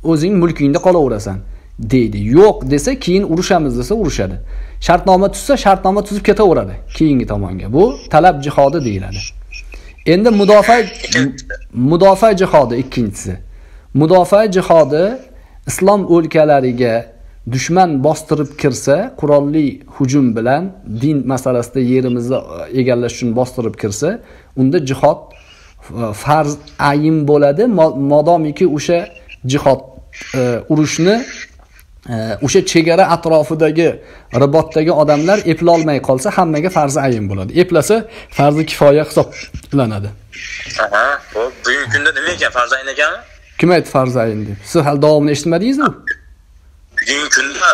O'zing mulkingda qolaverasan deydi. Yo'q desa, keyin urushamiz desa urushadi. Shartnoma tuzsa, shartnoma tuzib ketaveradi keyingi tomonga. Bu talab jihodi deyiladi. Endi mudofaa mudofaa jihodi ikkinchisi. Mudofaa jihodi islom o'lkalariga dushman bostirib kirsa, qurolli hujum bilan din masalasida yerimizni e, egallash uchun bostirib kirsa, unda jihod e, farz ayin bo'ladi, modomiki o'sha jihod urushni e, o'sha chegara atrofidagi ribotdagi odamlar eplolmay qolsa hammaga farzi ayin bo'ladi. Eplasa farzi kifoya hisoblanadi. Aha, hop, bugungi kunda nima ekan farzayn ekanmi? kim aytdi farzi ayin deb? Siz hali davomini eshitmadingizmi? Bugungi kunda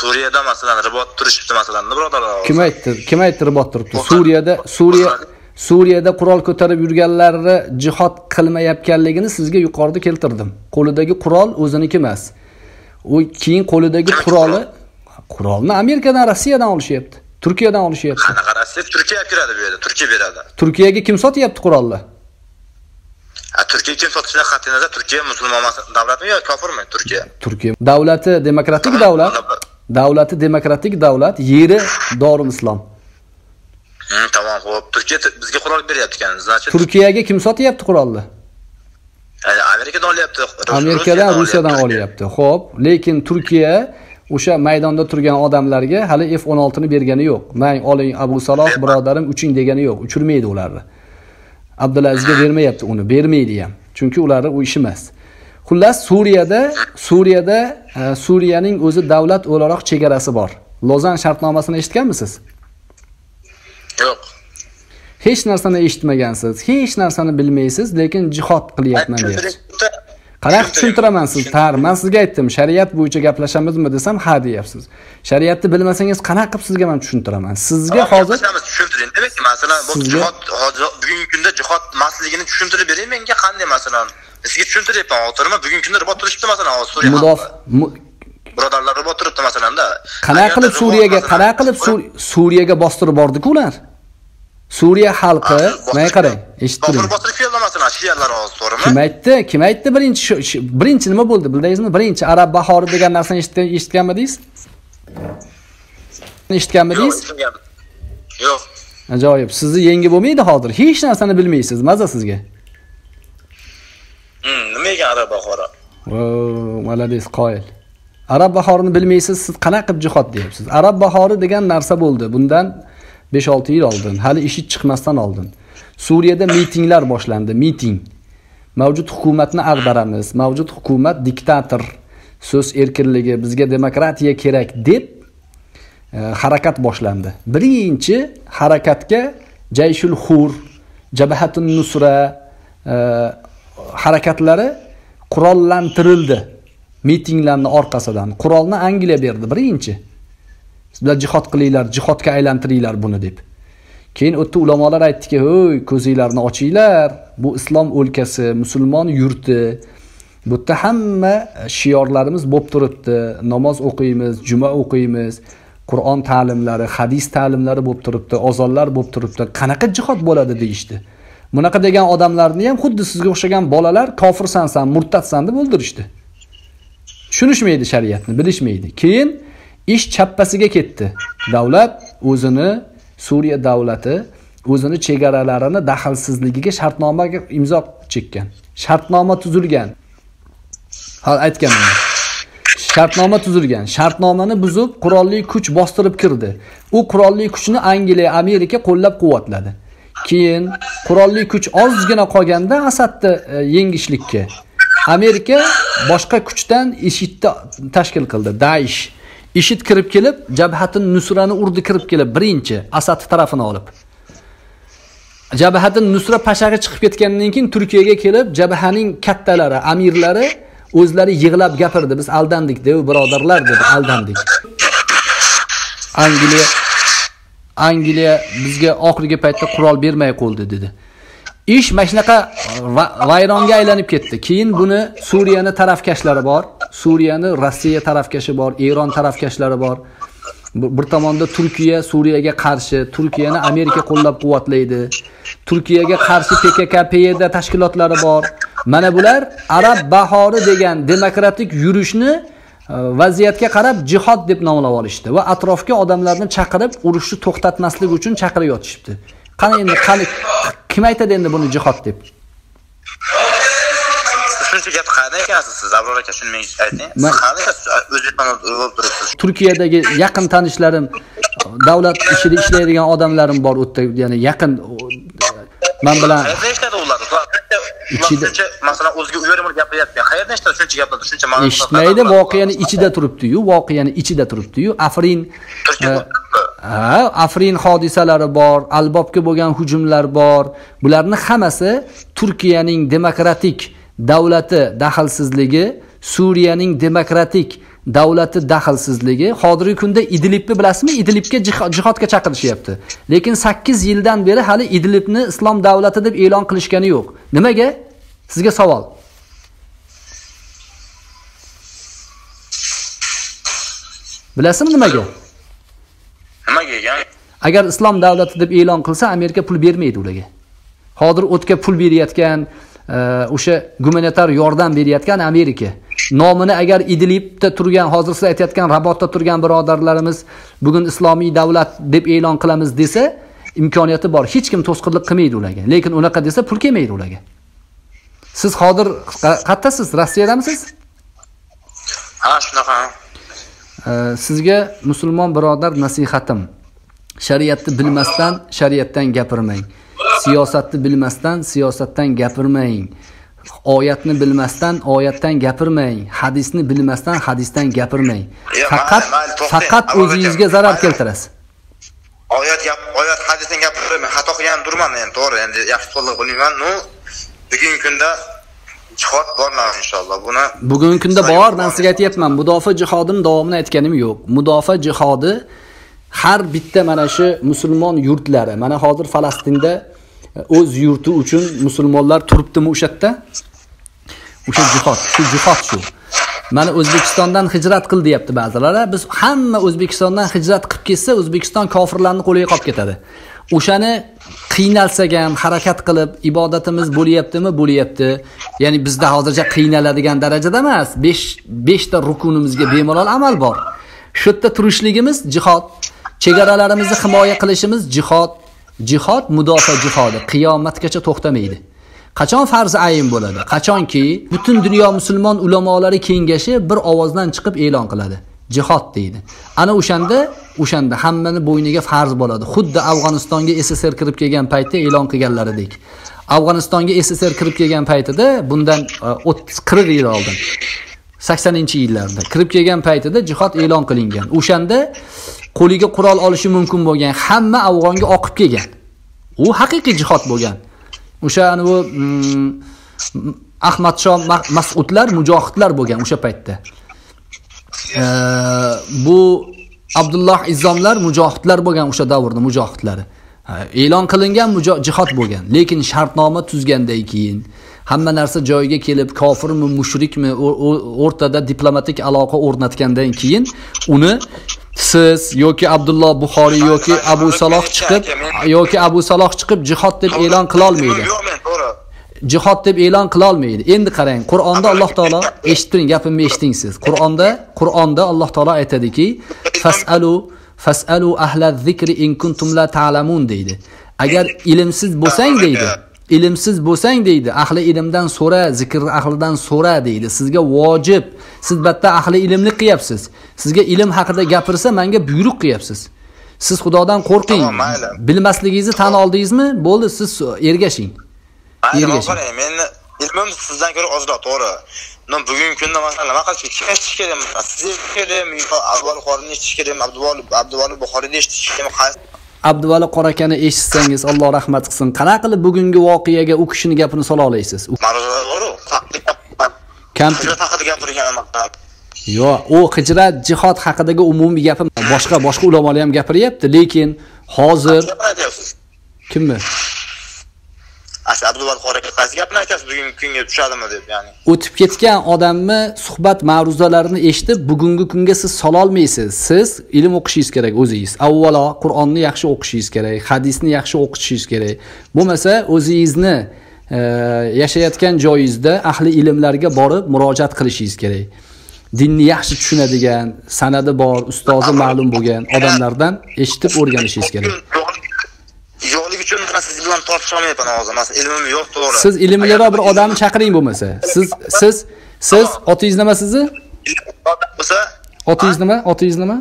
Suriyada masalan ribot turishibdi masalan, birodarlar. kim aytdi? Kim aytdi ribot turibdi? Suriyada suriya suriyada qurol ko'tarib yurganlarni jihod qilmayotganligini sizga yuqorida keltirdim. Qo'lidagi qurol o'ziniki emas. U keyin qo'lidagi quroli qurolni amerikadan rossiyadan olishyapti turkiyadan olishyapti. Qanaqa Rossiya? Turkiya olib kiradi bu yerda, Turkiya beradi. turkiyaga kim sotyapti qurolni? Turkiya kim sotishidan qat'iy nazar Turkiya musulmon davlatmi yo kofirmi Turkiya? turkiya davlati demokratik davlat. Davlati demokratik davlat yeri dorulislom Hmm, tamam, hop. Turkiya bizga qurol beryapti ekan. Значит, turkiyaga kim sotyapti qurolni? Amerikadan olyapti. Amerikadan rusiyadan olyapti. Ho'p lekin turkiya o'sha maydonda turgan odamlarga hali f 16 ni bergani yo'q. Mang oling abu saloh birodarim uching degani yo'q. Uchirmaydi ularni. Abdulazizga bermayapti uni bermaydi ham. Chunki ularni u ishi emas. Xullas suriyada suriyada e, suriyaning o'zi davlat o'laroq chegarasi bor. Lozan shartnomasini eshitganmisiz? Yo'q. Hech narsani eshitmagansiz hech narsani bilmaysiz lekin jihod qilyapman deyapsiz. qanaqa tushuntiraman siz tar man sizga aytdim shariat bo'yicha gaplashamizmi desam ha deyapsiz. Shariatni bilmasangiz qanaqa qilib sizga man tushuntiraman? Sizga hozir tushuntiring. Demakki masalan bu jihod hozir bugungi kunda jihod emasligini tushuntirib bering menga qanday masalan? Sizga tushuntiryapman hozirmi bugungi kunda ribot turishibdi masalan hozir suriya mudof birodarlar ribot turibdi masalanda. qanaqa qilib suriyaga qanaqa qilib Sur- suriyaga bostirib bordiku ular suriya xalqi Bostirib- mana qarang eshitib turing keldi masalan shialar hozir to'g'rimi kim aytdi? Kim aytdi birinchi birinchi nima bo'ldi bildingizmi? Birinchi arab bahori degan narsani eshitgan eshitganmidingiz eshitganmidingiz yo'q ajoyib sizni yengib bo'lmaydi hozir hech narsani bilmaysiz maza sizga. Hmm, nima ekan arab bahori? Молодец qoyil. Arab bahorini bilmaysiz siz qanaqa qilib jihod deyapsiz? Arab bahori degan narsa bo'ldi bundan 5-6 yil oldin hali ishi chiqmasdan oldin. Suriyada mitinglar boshlandi miting. Mavjud hukumatni ag'daramiz mavjud hukumat diktator. So'z erkinligi bizga demokratiya kerak deb e, harakat boshlandi. Birinchi harakatga jayshul hur jabhatun nusra e, harakatlari qurollantirildi mitinglarni orqasidan. Qurolni angliya berdi birinchi. Sizlar jihod qilinglar jihodga aylantiringlar buni deb. Keyin u yerda ulamolar aytdiki ho'y ko'zinglarni ochinglar. Bu islom o'lkasi musulmon yurti. Bu yerda hamma shiorlarimiz bo'lib turibdi. Namoz o'qiymiz juma o'qiymiz qur'on ta'limlari hadis ta'limlari bo'lib turibdi ozonlar bo'lib turibdi. Qanaqa jihod bo'ladi? deyishdi. Bunaqa degan odamlarni ham xuddi sizga o'xshagan bolalar kofirsansan murtadsan deb o'ldirishdi. Tushunishmaydi shariatni bilishmaydi. Keyin ish chappasiga ketdi. Davlat o'zini suriya davlati o'zini chegaralarini daxlsizligiga shartnomaga imzo chekkan. Shartnoma tuzilgan. Hali aytganman shartnoma tuzilgan. Shartnomani buzib qurolli kuch bostirib kirdi. U qurolli kuchni angliya amerika qo'llab quvvatladi. Keyin qurolli kuch ozgina qolganda asadni e, yengishlikka. Amerika boshqa kuchdan ishidni tashkil qildi daish ishid kirib kelib jabhatin nusrani urdi kirib kelib birinchi asad tarafini olib. Jabhatin nusra pashaga chiqib ketgandan keyin turkiyaga kelib jabhaning kattalari amirlari o'zlari yig'lab gapirdi. Biz aldandik dev birodarlar dedi aldandik. Angliya angliya bizga oxirgi paytda qurol bermay qo'ydi dedi. Ish mana shunaqa vayronga aylanib ketdi. Keyin buni suriyani tarafkashlari bor. Suriyani rossiya tarafkashi bor eron tarafkashlari bor. Bir tomonda turkiya suriyaga qarshi turkiyani amerika qo'llab quvvatlaydi. Turkiyaga qarshi pkk pyd tashkilotlari bor. Mana bular arab bahori degan demokratik yurishni e, vaziyatga qarab jihod deb nomlab olishdi va atrofga odamlarni chaqirib urushni to'xtatmaslik uchun chaqirib yotishibdi. Qani endi qani kim aytadi endi buni jihod deb? Shuncha gapni qayerdan ekansiz? Siz abror aka shuni menga ayting siz qayerdan o'zbekiston bo'lib turibsiz. Turkiyadagi yaqin tanishlarim davlat ishida ishlaydigan odamlarim bor u yerda ya'ni yaqin man bilan qayerda ishladi ular? Ichida masalan o'ziga uyarimini gapiryapti. Qayerdan eshitadi shuncha gaplarni shuncha ma'lumotlar eshitmaydi voqeani ichida turibdiyu voqeani ichida turibdiyu. Afrin e, ha afrin hodisalari bor albobga bo'lgan hujumlar bor. Bularni hammasi turkiyaning demokratik davlati daxlsizligi suriyaning demokratik davlati daxlsizligi. Hozirgi kunda idlibni bilasizmi? Idlibga jiho- jihodga chaqirishyapti. Lekin sakkiz yildan beri hali idlibni islom davlati deb e'lon qilishgani yo'q. Nimaga? Sizga savol. Bilasizmi nimaga? Nimaga agar islom davlati deb e'lon qilsa amerika pul bermaydi ularga. Hozir o'tga pul berayotgan o'sha gumanitar yordam berayotgan amerika. Nomini agar idlibda turgan hozir siz aytayotgan rabotda turgan birodarlarimiz bugun islomiy davlat deb e'lon qilamiz desa imkoniyati bor. Hech kim to'sqinlik qilmaydi ularga. Lekin unaqa desa pul kelmaydi ularga. Siz hozir qa- qayerdasiz rossiyadamisiz ha shunaqa. Sizga musulmon birodar nasihatim. Shariatni bilmasdan shariatdan gapirmang siyosatni bilmasdan siyosatdan gapirmang. Oyatni bilmasdan oyatdan gapirmang. Hadisni bilmasdan hadisdan gapirmang. Faqat faqat o'zingizga zarar keltirasiz. Oyat gap oyat hadisdan gapiraman xato qilgan durman endi to'g'ri. Endi yaxshi to'liq bilmayman ну bugungi kunda jihod bor inshaalloh. Buni bugungi kunda bor man sizga aytyapman. Mudofaa jihodini davomini aytganim yo'q. Mudofaa jihodi har bitta mana shu musulmon yurtlari mana hozir falastinda o'z yurti uchun musulmonlar turibdimi o'sha yerda? O'sha jihod shu jihod shu. Mana o'zbekistondan hijrat qil deyapti ba'zilar biz hamma o'zbekistondan hijrat qilib ketsa o'zbekiston kofirlarni qo'liga qolib ketadi. O'shani qiynalsak ham harakat qilib ibodatimiz bo'lyaptimi? Bo'lyapti. Ya'ni bizda hozircha qiynaladigan darajada emas. Besh beshta rukunimizga bemalol amal bor. Shu yerda turishligimiz jihod. Chegaralarimizni himoya qilishimiz jihod. Jihod mudofaa jihodi qiyomatgacha to'xtamaydi. Qachon farzi ayin bo'ladi? Qachonki butun dunyo musulmon ulamolari kengashi bir ovozdan chiqib e'lon qiladi. Jihod deydi. Ana o'shanda o'shanda hammani bo'yniga farz bo'ladi. Xuddi afg'onistonga sssr kirib kelgan paytda e'lon qilganlaridek. Afg'onistonga sssr kirib kelgan paytida bundan e, o'ttiz qirq yil oldin saksoninchi yillarda kirib kelgan paytida jihod e'lon qilingan. O'shanda qo'liga qurol olishi mumkin bo'lgan hamma afg'onga oqib kelgan. U haqiqiy jihod bo'lgan. O'sha anavi mm, ahmadshoh masudlar mujohidlar bo'lgan o'sha paytda. Bu abdulloh izzomlar mujohidlar bo'lgan o'sha davrni mujohidlari e'lon qilingan jihod bo'lgan. Lekin shartnoma tuzgandan keyin hamma narsa joyiga kelib kofirmi mushrikmi o'rtada diplomatik aloqa o'rnatgandan keyin uni siz yoki abdulloh buxoriy yoki abu saloh chiqib yoki abu saloh chiqib jihod deb e'lon men to'g'ri. Jihod deb e'lon qilolmaydi. Endi qarang qur'onda alloh taolo eshitib turing gapimni eshiting siz qur'onda qur'onda alloh taolo aytadiki fasalu fasalu ahla zikri in kuntum la ta'lamun deydi. Agar ilmsiz bo'lsang deydi ilmsiz bo'lsang deydi ahli ilmdan so'ra zikr ahlidan so'ra deydi. Sizga vojib. Siz bitta ahli ilmlik qilyapsiz. Sizga ilm haqida gapirsa menga buyruq qilyapsiz. Siz xudodan qo'rqing. Bilmasligingizni tan oldingizmi? Bo'ldi siz ergashing. Man qarang meni ilmim sizdan ko'ra ozroq to'g'ri. Bugungi kunda masalan nima qilish kim eshitish kerak? Siz eshitish kerakmi yo avval qorini eshitish kerakmi abduvali buxoriyni eshitish kerakmi qaysi Abduvali qorakani eshitsangiz Alloh rahmat qilsin. Qanaqa qilib bugungi voqeaga u kishini gapini sola olasiz? Hijrat haqida gapirgan maqtan Yo, u hijrat, jihod haqidagi umumiy gapi boshqa boshqa ulamolar ham gapiryapti, lekin hozir kimni? Asli abduvali qoraga qaysi gapni aytyapsiz bugungi kunga tushadimi deb ya'ni O'tib ketgan odamni suhbat ma'ruzalarini eshitib, bugungi kunga siz sola olmaysiz. Siz ilm o'qishingiz kerak o'zingiz. Avvalo Qur'onni yaxshi o'qishingiz kerak, hadisni yaxshi o'qitishingiz kerak. Bo'lmasa o'zingizni e, yashayotgan joyingizda ahli ilmlarga borib murojaat qilishingiz kerak. dinni yaxshi tushunadigan, sanadi bor, ustozi ma'lum bo'lgan odamlardan eshitib o'rganishingiz kerak. Yo'qligi uchun man siz bilan tortisholmayapman hozir masalan ilmim yo'q to'g'ri Siz ilmliroq bir odamni chaqiring bo'lmasa. Siz siz siz otingiz nima sizni? bo'lsa Otingiz nima? Otingiz nima?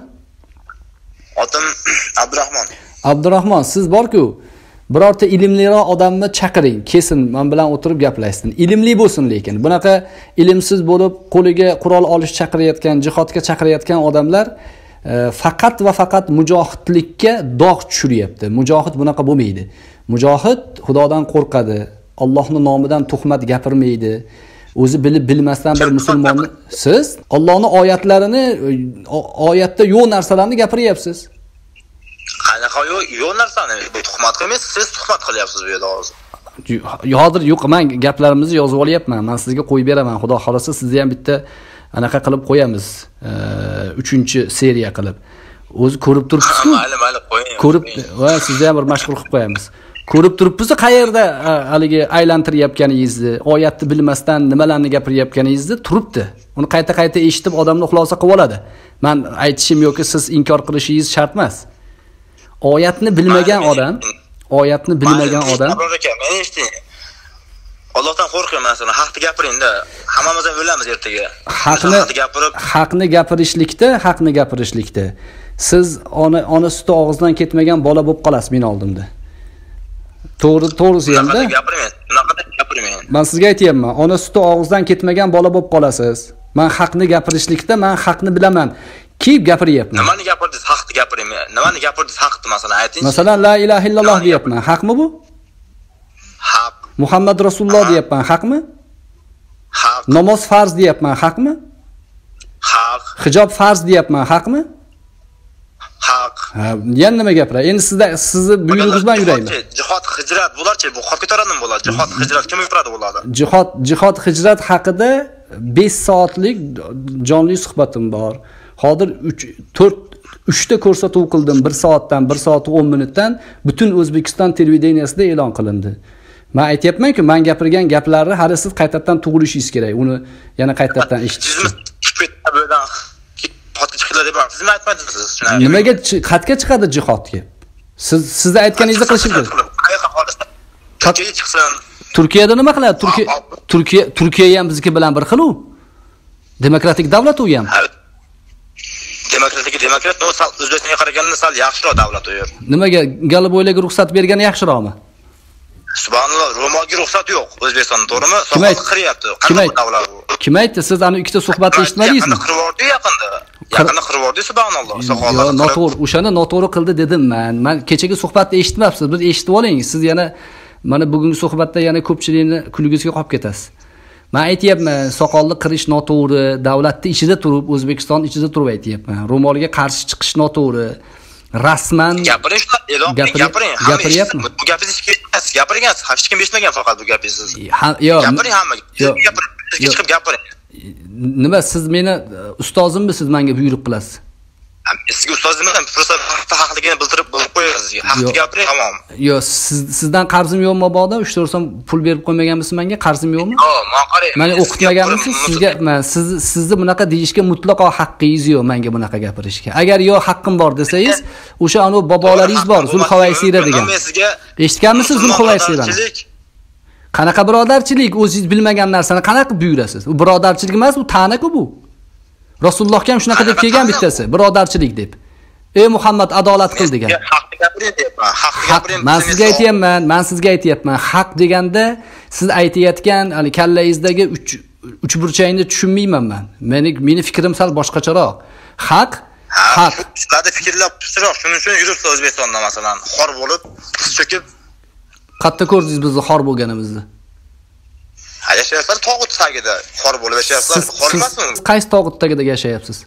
otim abdurahmon Abdurahmon, siz borku birorta ilmliroq odamni chaqiring kelsin man bilan o'tirib gaplashsin ilmli bo'lsin lekin bunaqa ilmsiz bo'lib qo'liga qurol olish chaqirayotgan jihodga chaqirayotgan odamlar faqat va faqat mujohidlikka dog' tushiryapti. Mujohid bunaqa bo'lmaydi. Mujohid xudodan qo'rqadi. Allohni nomidan tuhmat gapirmaydi. O'zi bilib bilmasdan bir musulmonni siz ollohni oyatlarini oyatda yo'q narsalarni gapiryapsiz. Qanaqa yo'q yo'q narsani? Bu tuhmat qilmaysiz siz tuhmat qilyapsiz bu yerda hozir hozir yo'q man gaplarimizni yozib olyapman. Man sizga qo'yib beraman. Xudo xohlasa sizni ham bitta anaqa qilib qo'yamiz e, uchinchi seriya qilib o'zi ko'rib turibsizku mayli mayli qo'ying ko'rib va sizni ham bir mashg'ul qilib qo'yamiz ko'rib turibmiz qayerda haligi aylantirayotganingizni oyatni bilmasdan nimalarni gapirayotganingizni turibdi uni qayta qayta eshitib odamni xulosa qilib oladi man aytishim yoki siz inkor qilishingiz shart emas oyatni bilmagan odam men- oyatni bilmagan odam eshiting Allohdan qo'rqing masalan haqni gapiringda. Hammamiz ham o'lamiz ertaga. Haqni gapirib haqni gapirishlikda haqni gapirishlikda. Siz ona ona suti og'zidan ketmagan bola bo'lib qolasiz meni oldimda. To'g'ri to'g'risi hamda gapirmang gapirmang. Man sizga aytyapman ona suti og'zidan ketmagan bola bo'lib qolasiz. Man haqni gapirishlikda man haqni bilaman. Kiyib gapiryapman. Nimani gapirdingiz haqni gapiring? Nimani gapirdingiz haqni masalan ayting masalan la ilaha illalloh deyapman. haqmi bu muhammad rasululloh deyapman haqmi? Haq. Namoz farz deyapman haqmi? Haq. Hijob farz deyapman haqmi? Haq. Ha yana nima gapiray endi sizda sizni buyrug'ingiz bilan Jihodchi, jihod hijrat bularchi bu qolib ketaradimi bular jihod hijrat kim yuradi bularni jihod jihod hijrat haqida 5 soatlik jonli suhbatim bor. Hozir 3 4 uchta ko'rsatuv qildim 1 soatdan 1 soat 10 minutdan. Butun o'zbekiston televideniyasida e'lon qilindi man aytyapmanku man gapirgan gaplarni hali siz qaytadan tug'ilishingiz kerak. Uni yana qaytadan eshitish sizmi uchun chiqib ketdi bu yerdan? Xatga chiqinglar deb sizmi aytmadingiz nimaga xatga chiqadi jihodga? Siz sizni aytganingizni qilishim kerak. qayerga turkiyaga chiqsin. Turkiyada nima qiladi? Turkiya turkiya turkiya ham bizniki bilan bir xil u demokratik davlat u ham. Ha, demokratik demokrat o'zbekistonga qaraganda sal yaxshiroq davlat u nimaga? Galiboylarga ruxsat bergani yaxshiroqmi subhanalloh ro'molga ruxsat yo'q o'zbekistonda to'g'rimi? Kim soqolni qiryapti. qanaqa davlat bu? kim aytdi siz ana ikkita suhbatni eshitmadingizmi? yaqinda qirib yubordi yaqinda yaqinda qirib yubordi subhanalloh qirib- noto'g'ri o'shani noto'g'ri qildi dedim man. Man kechagi suhbatni eshitmabsiz bir eshitib oling siz yana mana bugungi suhbatda yana ko'pchilikni kulgisiga qolib ketasiz. Man aytyapman soqolni qirish noto'g'ri davlatni ichida turib o'zbekiston ichida turib aytyapman. Ro'molga qarshi chiqish noto'g'ri rasman gapiring shunaqa e'lon qiling Gapiri- gapiring. Hamma gapiryapmi? bu gapingiz hech gapiring hech kim eshitmagan faqat bu gapingizni Ha- yo gapiring hammaga yo, gapiring chiqib gapiring. Nima siz meni e, ustozimmisiz menga buyruq qilasiz sizga ustoz emasman просто haqligini bildirib bilib qo'yasiz. Sizga haqni Yo'q. gapiring tamom. Yo siz sizdan qarzim yo'qmi mabodo uch to'rt so'm pul berib qo'ymaganmisiz menga? Qarzim yo'qmi? Yo'q man qarang mani o'qitmaganmisiz sizga man sizni bunaqa deyishga mutlaqo haqqingiz yo'q menga bunaqa gapirishga. Agar yo haqqim bor desangiz o'sha anavi bobolaringiz bor bo'lmasligi degan. Eshitganmisiz birodarchilik, qanaqa birodarchilik? O'zingiz bilmagan narsani qanaqa buyurasiz? U birodarchilik emas u ta'naku bu rasulullohga ham shunaqa deb kelgan bittasi. Birodarchilik deb. Ey muhammad adolat qil degan. Sizga haqni gapiring deyapman. Haqni haq gapiring man bizning sizga aytyapman man sizga aytyapman. Haq deganda siz aytayotgan hali kallangizdagi uch uch burchakni tushunmayman man. Meni meni fikrim sal boshqacharoq. Haq Ha, haq. shularni fikrlab pishiroq shuning uchun yuribdi o'zbekistonda masalan. Xor bo'lib tiz cho'kib. Qayerda ko'rdingiz bizni xor bo'lganimizni yashayapsizlar tog'ut tagida xor bo'lib yashayapsizlar xor siz emasmi? qaysi tog'ut tagida yashayapsiz?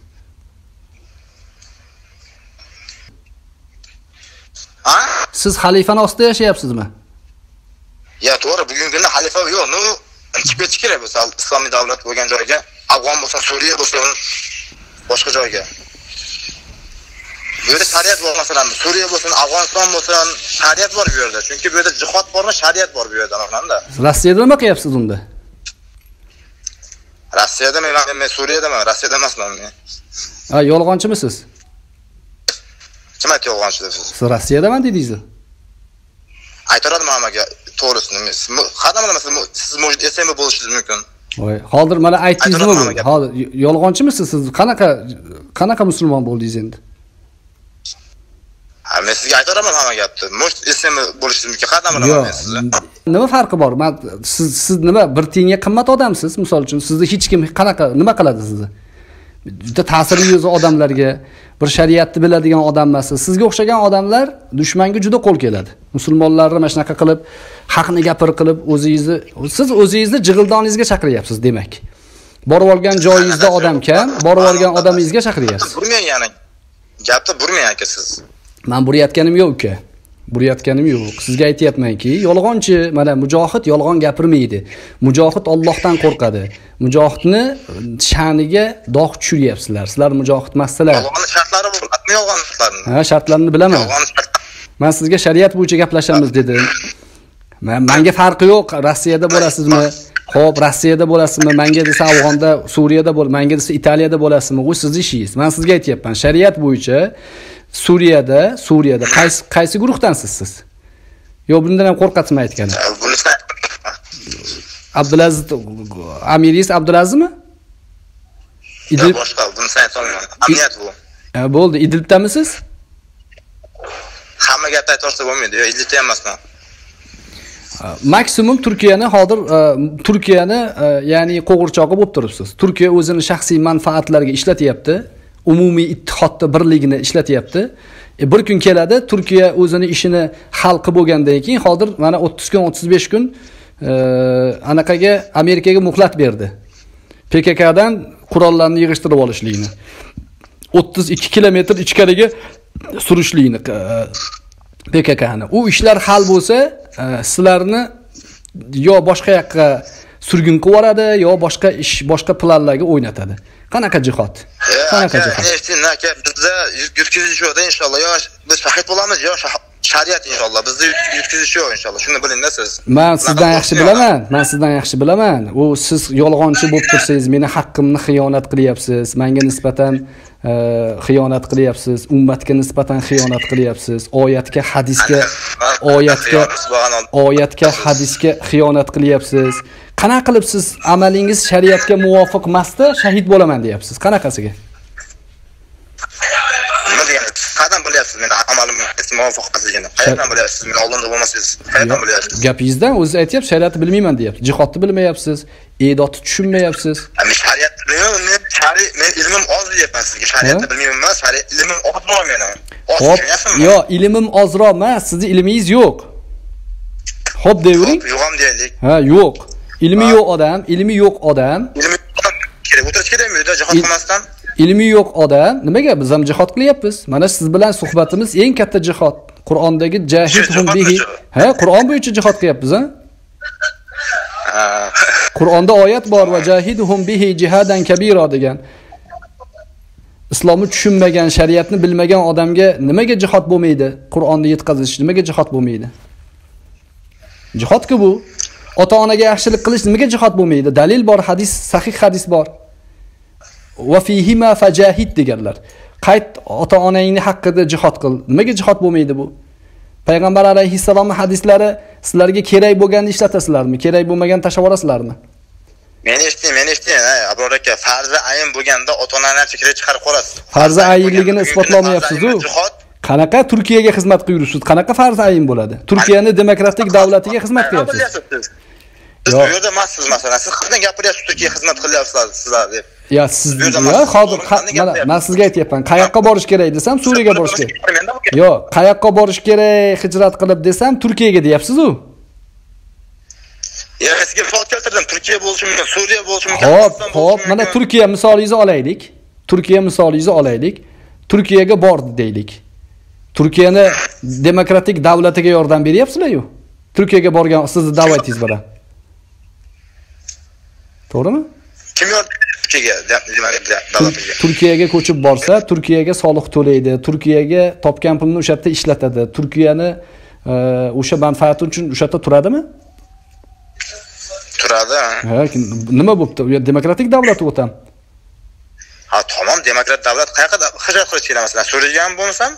Ha? Siz xalifani ostida yashayapsizmi? Ya to'g'ri bugungi kunda xalifa yo'q ну chiqib ketish kerak bo'lsa islomiy davlat bo'lgan joyga afg'on bo'lsin suriya bo'lsin boshqa joyga. Bu yerda shariat bor masalan suriya bo'lsin afg'oniston bo'lsin shariat bor bu yerda chunki bu yerda jihod bormi shariat bor bu yerda anaqanda rossiyada nima qilyapsiz unda rossiyada men men suriyadaman rossiyada emasman men. Ha yolg'onchimisiz? Kim aytdi yolg'onchi deb siz? Siz rossiyadaman dedingiz aytaradim hammaga to'g'risini. Har nima siz может esangmi bo'lishingiz mumkin. Voy hozir mana aytdingizmi hozir yolg'onchimisiz siz? Qanaqa qanaqa musulmon bo'ldingiz endi men sizga aytaveraman hamma gapni. Может esimi bo'lishi mumkin qanaqa bilaman men sizni nima farqi bor? Man siz siz nima bir tiyinga qimmat odamsiz? Misol uchun sizni hech kim qanaqa nima qiladi sizni? Juda ta'sirli o'zi odamlarga bir shariatni biladigan odam emas sizga o'xshagan odamlar dushmanga juda qo'l keladi. Musulmonlarni mana shunaqa qilib haqni gapir qilib o'zingizni siz o'zingizni jig'ildoningizga chaqiryapsiz demak. Borib olgan joyingizda odam kam borib olgan odamingizga chaqiryapsiz burmang ya'ni gapni burmang aka siz man burayotganim yo'q uka. Burayotganim yo'q. Sizga aytyapmanki yolg'onchi mana mujohid yolg'on gapirmaydi. Mujohid Allohdan qo'rqadi. Mujohidni sha'niga dog' tushiryapsizlar. Sizlar mujohid emassizlar yolg'onni shartlari bor nima yolg'on shartlarini ha shartlarini bilaman. Man sizga shariat bo'yicha gaplashamiz dedim. Man manga farqi yo'q. Rossiyada bo'lasizmi? Ho'p rossiyada bo'lasizmi? Manga desa afg'onda suriyada bo'l manga desa italiyada bo'lasizmi? U sizni ishingiz. Man sizga aytyapman shariat bo'yicha suriyada suriyada qaysi qaysi guruhdansiz siz? Yo bundan ham qo'rqatsizmi aytgani? Abdulaziz amiringiz abdulazizmi? Idlib boshqa bunisi aytolmayman amniyat bu. Bo'ldi. Idlibdamisiz? Hamma gapni aytaversa bo'lmaydi. Yo'q idlibda emasman. Maksimum turkiyani hozir e, turkiyani e, ya'ni qo'g'irchog'i bo'lib turibsiz. Turkiya o'zini shaxsiy manfaatlariga ishlatyapti umumiy ittihodni birligini ishlatyapti e, bir kun keladi turkiya o'zini ishini hal qilib bo'lgandan keyin hozir mana o'ttiz kun o'ttiz besh kun e, anaqaga amerikaga muhlat berdi pkkdan qurollarni yig'ishtirib olishlikni o'ttiz ikki kilometr ichkariga surishlikni e, PKKni. U ishlar hal bo'lsa, e, sizlarni yo boshqa yoqqa surgun qilib yuboradi, yo boshqa ish, boshqa planlarga o'ynatadi. Qanaqa jihod? Qanaqa jihod? aka bizda yutkazish yo'qda inshaalloh yo biz shahid bo'lamiz yo shariat inshaalloh bizda yutkazish yo'q inshaalloh shuni bilingda siz Man sizdan yaxshi bilaman. Man sizdan yaxshi bilaman. U siz yolg'onchi bo'lib tursangiz, meni haqqimni xiyonat qilyapsiz. Menga nisbatan e, xiyonat qilyapsiz. Ummatga nisbatan xiyonat qilyapsiz. Oyatga, hadisga, oyatga oyatga, hadisga xiyonat qilyapsiz. Qanaqa qilib siz amalingiz shariatga muvofiq emasda shahid bo'laman deyapsiz? Qanaqasiga? qayerdan bilyapsiz meni amalim muvofiq emasligini qayerdan bilyapsiz meni oldimda bo'lmasangiz qayerdan bilyapsiz Gapingizdan o'zingiz aytyapsiz, shariatni bilmayman deyapsiz. Jihodni bilmayapsiz, e'dodni tushunmayapsiz. Ha, men shariat bilmayman men shari men ilmim oz deyapman sizga shariatni Ha? bilmayman emas shariat ilmim oz bo'l meni oz Xo'p, tushunyapsizmi yo, ilmim ozroq emas, sizni ilmingiz yo'q. Xo'p deyvering. yo'q ham deyaylik Ha, yo'q. Ilmi yo'q odam, ilmi yo'q odam, ilmi kerak o'tirish kerakmi uyda jihod Il- qilmasdan ilmi yo'q odam nimaga biz ham jihod qilyapmiz? Mana siz bilan suhbatimiz eng katta jihod. Qur'ondagi bihi. bo'yicha. Ha, Qur'on bo'yicha jihod qilyapmiz, ha? Qur'onda oyat bor va jahiduhum bihi jihadan kabira degan. Islomni tushunmagan, shariatni bilmagan odamga nimaga jihod bo'lmaydi? Qur'onni yetkazish nimaga jihod bo'lmaydi? Jihod-ku bu. Ota-onaga yaxshilik qilish nimaga jihod bo'lmaydi? Dalil bor, hadis, sahih hadis bor. Va fihima fajahid deganlar. Qayt ota-onangni haqqida jihod qil. Nimaga jihod bo'lmaydi bu? Payg'ambar alayhissalomning hadislari sizlarga kerak bo'lganini ishlatasizlarmi? Kerak bo'lmagan tashlab yuborasizlarmi? meni eshiting meni eshiting ey, abror aka farzi ayin bo'lganda ota onalarni chekaraga chiqarib qolasiz Farzi ayinligini farzi jihod Qanaqa Turkiyaga xizmat qilib yuribsiz? Qanaqa farz ayin bo'ladi? Turkiyani demokratik davlatiga xizmat qilyapsiz. siz bu yerda emassiz masalan siz qanday gapiryapsiz turkiyaga xizmat qilyapsizlar sizlar deb Siz yo emas. hozir mana men sizga aytyapman. Qayoqqa borish kerak desam, Suriyaga borish kerak. Yo'q, qayoqqa borish kerak hijrat qilib desam, Turkiyaga deyapsiz-u. Ya sizga misol keltirdim turkiya bo'lishi mumkin suriya bo'lishi mumkin xo'p, bo'lishi mana. Turkiya misolingizni olaylik. Turkiya misolingizni olaylik. Turkiyaga bordi deylik. Turkiyani demokratik davlatiga yordam beryapsizlar-yu. Turkiyaga borgan sizni da'vatingiz bilan. To'g'rimi? kim yordam turkiyaga Turkiyaga ko'chib borsa, Turkiyaga soliq to'laydi, Turkiyaga topgan pulni o'sha yerda ishlatadi. Turkiyani e, o'sha manfaati uchun o'sha yerda turadimi? turadi Ha, nima bo'pti? U yer demokratik davlat u ham. ha tamom demokrat davlat qayoqqa hijrat qilish kerak masalan suriyaga bo'lmasam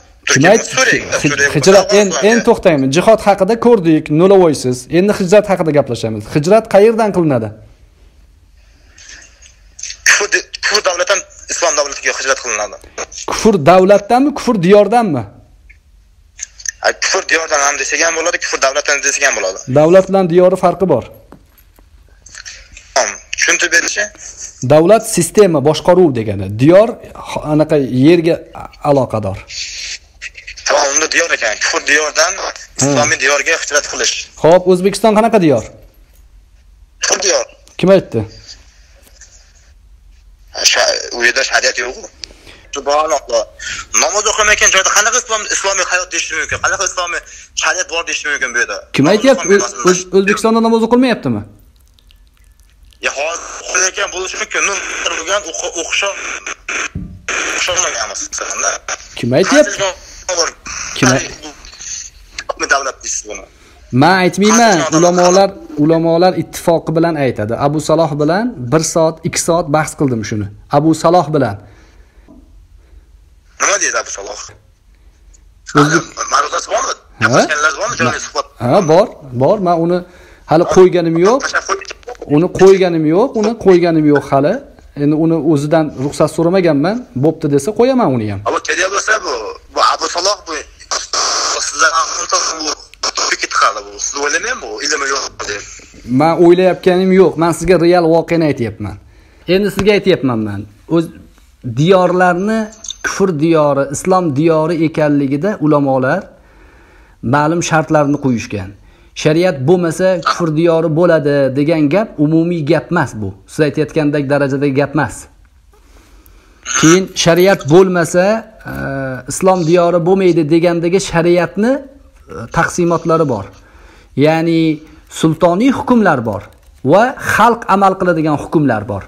Hijrat endi endi to'xtaymiz. Jihod haqida ko'rdik, no'lavoysiz. Endi hijrat haqida gaplashamiz. Hijrat qayerdan qilinadi? Kufr kufr davlatdan islom davlatiga hijrat qilinadi Kufr davlatdanmi, kufr diyordanmi? Kufr diyordan ham desak ham bo'ladi kufr davlatdan desak ham bo'ladi. Davlat bilan diyori farqi bor. Tushuntirib berishi davlat sistema boshqaruv degani. Diyor anaqa yerga aloqador. Tamom unda diyor ekan. Kufr diyordan islomiy diyorga hijrat qilish. Ho'p o'zbekiston qanaqa diyor? Kufr diyor. Kim aytdi u yerda shariat yo'q subhanalloh namoz o'qimayotgan joyda qanaqa islom islomiy hayot deyish mumkin qanaqa islomiy shariat bor deyish mumkin bu yerda kim aytyapti o'zbekistonda namoz o'qilmayaptimi Ya hozir bo'lishi mumkin. O'qisha o'qishamaganmiz. kim aytyapti Kim ay- Kim davlat deysiz buni? Man aytmayman ulamolar ulamolar ittifoqi bilan aytadi abu saloh bilan bir soat ikki soat bahs qildim shuni abu saloh bilan Nima deydi Abu Saloh? Ma'ruzasi bormi? Ha? Gaplashganlar bormi? Joyli suhbat. ha bor bor man uni hali qo'yganim yo'q uni qo'yganim yo'q uni qo'yganim yo'q hali endi uni o'zidan ruxsat so'ramaganman bo'pti desa qo'yaman uni ham bu bu Abu Saloh bu sizlar bu. Siz o'ylamayman bu ilmi yo'q deb. man o'ylayotganim yo'q. Man sizga real voqeani aytyapman. Endi sizga aytyapman man o'z diyorlarni kufr diyori islom diyori ekanligida ulamolar ma'lum shartlarni qo'yishgan. Shariat bo'lmasa kufr diyori bo'ladi degan gap umumiy gap emas bu. Siz aytayotgandek darajadagi gap emas. Keyin shariat bo'lmasa e, islom diyori bo'lmaydi degandagi shariatni taqsimotlari bor. Ya'ni sultoniy hukmlar bor va xalq amal qiladigan hukmlar bor.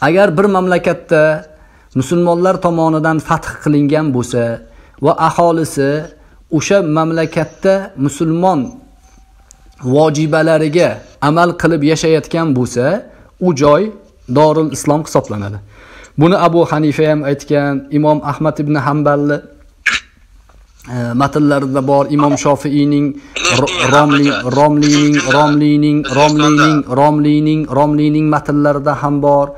Agar bir mamlakatda musulmonlar tomonidan fath qilingan bo'lsa va aholisi o'sha mamlakatda musulmon vojibalariga amal qilib yashayotgan bo'lsa u joy dorul islom hisoblanadi. Buni abu hanifa ham aytgan imom ahmad ibn hambalni matnlarida bor imom shofiiyning Ro- romli romliyning romliyning romliyning romliyning romliyning matnlarida ham bor.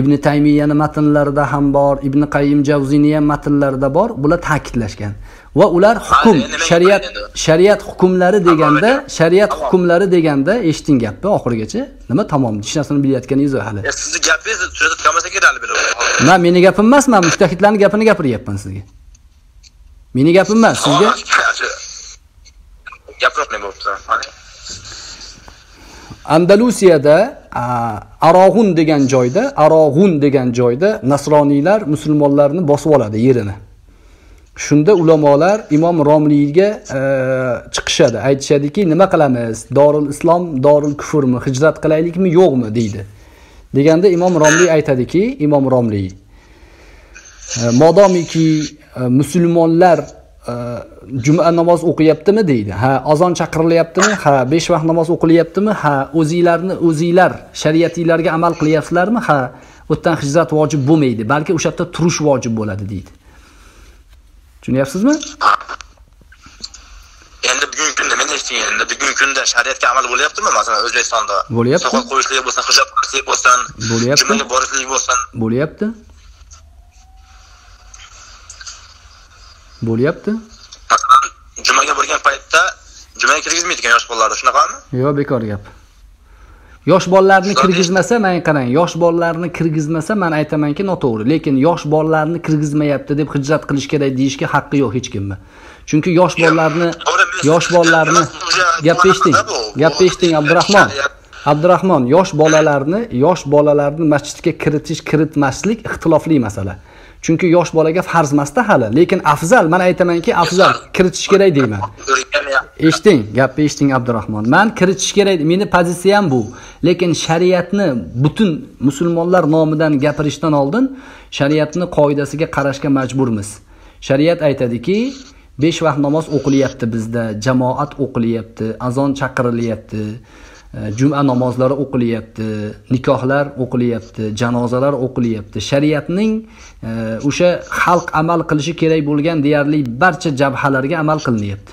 Ibn taymiyani matnlarida ham bor. Ibn qayyim javziyni ham matnlarida bor. Bular ta'kidlashgan. Va ular hukm shariat shariat hukmlari deganda shariat hukmlari deganda eshiting gapni oxirigacha. Nima tamom. Hech narsani bilayotganingiz yo'q hali. Sizni gapingiz tushunib qolmasa kerak bilib. man meni gapim emas man mushtahidlarni gapini gapiryapman sizga meni gapim emas sizga? Gapirmay bo'pti. Mana. andalusiyada arog'un degan joyda arog'un degan joyda nasroniylar musulmonlarni bosib oladi yerini. Shunda ulamolar imom romliyga e, chiqishadi. Aytishadiki nima qilamiz? Dorul islom dorul kufrmi? Hijrat qilaylikmi yo'qmi? deydi. Deganda imom romliy aytadiki imom romliy e, modomiki musulmonlar e, juma namoz o'qiyaptimi deydi ha azon chaqirilyaptimi ha besh vaqt namoz o'qilyaptimi ha o'zinglarni o'zinglar shariatinglarga amal qilyapsizlarmi ha u yerdan hijrat vojib bo'lmaydi balki o'sha yerda turish vojib bo'ladi deydi tushunyapsizmi Endi bugungi kunda men eshitdim endi bugungi kunda shariatga amal bo'lyaptimi? Masalan, O'zbekistonda. Bo'lyapti. Soqol qo'yishlik bo'lsin, hijab qilishlik bo'lsin, Bo'lyapti. jumaga borishlik bo'lsin. bo'lyapti bo'lyapti. Jumaga borgan paytda jumaga kirgizmaydi ekan yosh bolalarni, shunaqami? yo'q bekor gap. Yosh bolalarni kirgizmasa man qarang yosh bolalarni kirgizmasa man aytamanki noto'g'ri. Lekin yosh bolalarni kirgizmayapti deb hijrat qilish kerak deyishga haqqi yo'q hech kimni. Chunki yosh bolalarni yosh bolalarni gapni eshiting gapni eshiting abdurahmon. abdurahmon yosh bolalarni yosh bolalarni masjidga kiritish kiritmaslik ixtilofli masala chunki yosh bolaga farz emasda hali. Lekin afzal man aytamanki afzal. Kiritish kerak deyman. Eshiting gapni eshiting abdurahmon. Man kiritish kerak meni pozitsiyam bu. Lekin shariatni butun musulmonlar nomidan gapirishdan oldin shariatni qoidasiga qarashga majburmiz. Shariat aytadiki besh vaqt namoz o'qilyapti bizda jamoat o'qilyapti azon chaqirilyapti. Juma namozlari o'qilyapti nikohlar o'qilyapti janozalar o'qilyapti. Shariatning e, o'sha xalq amal qilishi kerak bo'lgan deyarli barcha jabhalarga amal qilinyapti.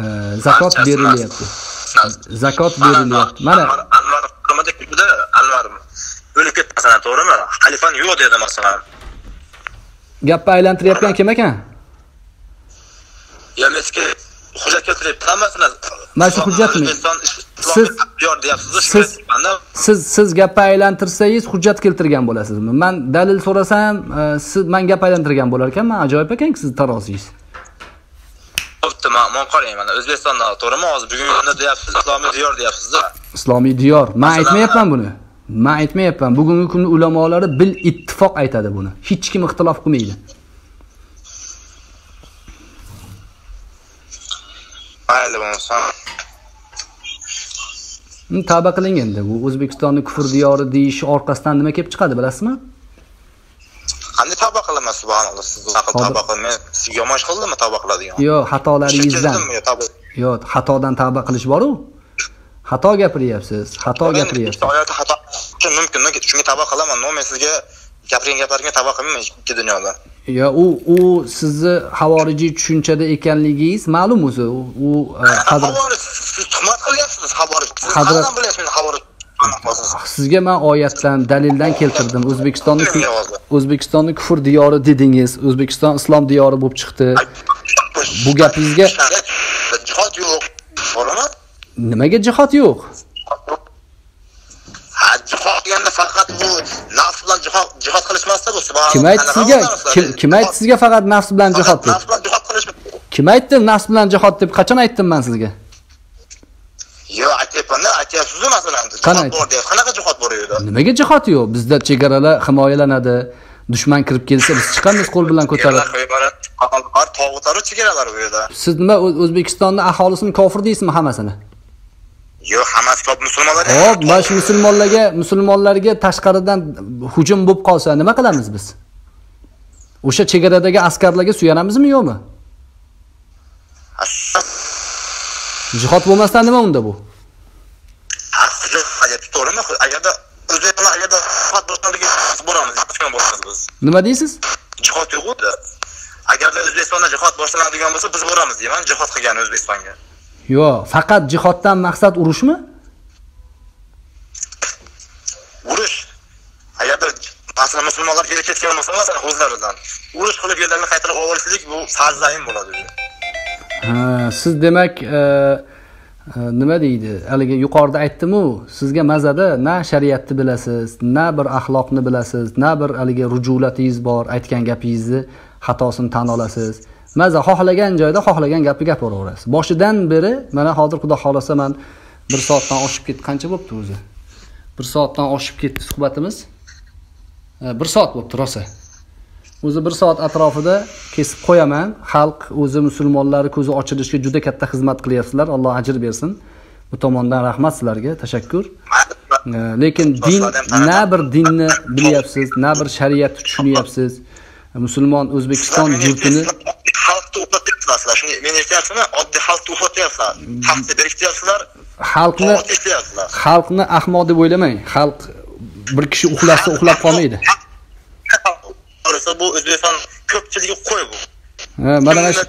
E, zakot berilyapti. zakot berilyapti. Mana Anvar o'lib ketdi masalan, to'g'rimi? Xalifani yo'q dedi masalan. gapni aylantirayotgan kim ekan? Yo men sizga hujjat keltiryapti hammasini Mana shu hujjatmi? Siz- siz- siz siz gapni aylantirsangiz hujjat keltirgan bo'lasizmi? Man dalil so'rasam e, siz man gap aylantirgan bo'lar ekanman. Ajoyib ekan sizni tarozingiz bo'pti man qarang mana o'zbekistonda to'g'rimi? Hozir bugungi kunda deyapsiz islomiy diyor deyapsizda. Islomiy diyor. Man aytmayapman buni. Man aytmayapman. Bugungi kunda ulamolari bil ittifoq aytadi buni. Hech kim ixtilof qilmaydi mayli bo'lmasa Hm, tavba qiling endi. Bu o'zbekistonni kufr diyori deyish orqasidan nima kelib chiqadi bilasizmi? Qanday tavba qilaman subhanalloh? Siz aql tavba qil men sizga yomon ish qildimmi tavba qiladigan? Yo xatolaringizdan keldimmi yo tavba yo xatodan tavba qilish boru. Xato gapiryapsiz xato gapiryapsiz. Oyatda xato mumkin shunga tavba qilaman. No men sizga gapirgan gaplaringga tavba qilmayman ikki dunyoda yo u u sizni havorijiy tushunchada ekanligingiz ma'lum o'zi. U e, siz tuhmat qilyapsiz Hadrat- qayerdan bilyapsiz men xabar sizga man oyatdan dalildan keltirdim. O'zbekistonni o'zbekistonni kufr diyori dedingiz. O'zbekiston islom diyori bo'lib chiqdi. Bu gapingizga- jihod yo'q. To'g'rimi nimaga jihod yo'q? Jihod deganda faqat bu bilan jihod qilishmasda bu kim aytdi sizga? Kim, kim aytdi sizga faqat nafs bilan jihod deb? nafs bilan jihod qilish kim aytdi nafs bilan jihod deb? Qachon aytdim man sizga? Yo'q aytyapmanda aytyapsizu masalan jihod bor deyapsiz qanaqa jihod bor u yerda nimaga jihod yo'q? Bizda chegaralar himoyalanadi. Dushman kirib kelsa biz chiqamiz qo'l bilan ko'tarib. Har tog'utlar chegaralar bu yerda siz nima O'z- o'zbekistonni aholisini kofir deysizmi hammasini yo'q hammasi ko'p musulmonlar hop mana shu musulmonlarga musulmonlarga tashqaridan hujum bo'lib qolsa nima qilamiz biz? O'sha chegaradagi askarlarga suyanamizmi yo'qmi? Jihod bo'lmasdan nima unda bu? To'g'rimi agarda o'zbeklar agarda bo'lamiz biz nima deysiz? Jihod yo'q agarda o'zbekistonda jihod boshlanadigan bo'lsa biz boramiz deyman jihod qilgan o'zbekistonga yo'q faqat jihoddan maqsad urushmi urush. Agarda masalan musulmonlar kelib ketgan bo'lsa masalan o'zlaridan. Urush qilib yerlarni qaytarib olishlik bu farzayn bo'ladi ha siz demak e, e, nima deydi? Haligi yuqorida aytdimu sizga mazada na shariatni bilasiz na bir axloqni bilasiz na bir haligi rujulatingiz bor aytgan gapingizni xatosini tan olasiz maza xohlagan joyda xohlagan gapni gapiraverasiz boshidan beri mana hozir xudo xohlasa man bir soatdan oshib ketdi qancha bo'libdi o'zi. Bir soatdan oshib ketdi suhbatimiz. Ha, bir soat bo'libdi rosa. O'zi bir soat atrofida kesib qo'yaman. Xalq o'zi musulmonlari ko'zi ochilishiga juda katta xizmat qilyapsizlar. Alloh ajr bersin. Bu tomondan rahmat sizlarga. Tashakkur. E, lekin din na bir dinni bilyapsiz na bir shariatni tushunyapsiz musulmon o'zbekiston yurtini xalqni uxlatyapsizlar sizlar shuni men eshityapsizmi oddiy xalqni uxlatyapsizlar haqni berkityapsizlar xalqni xalqni ahmoq deb o'ylamang. Xalq bir kishi uxlasa uxlab qolmaydi. Bu o'zbekiston ko'pchiligi qo'y bu. Mana shu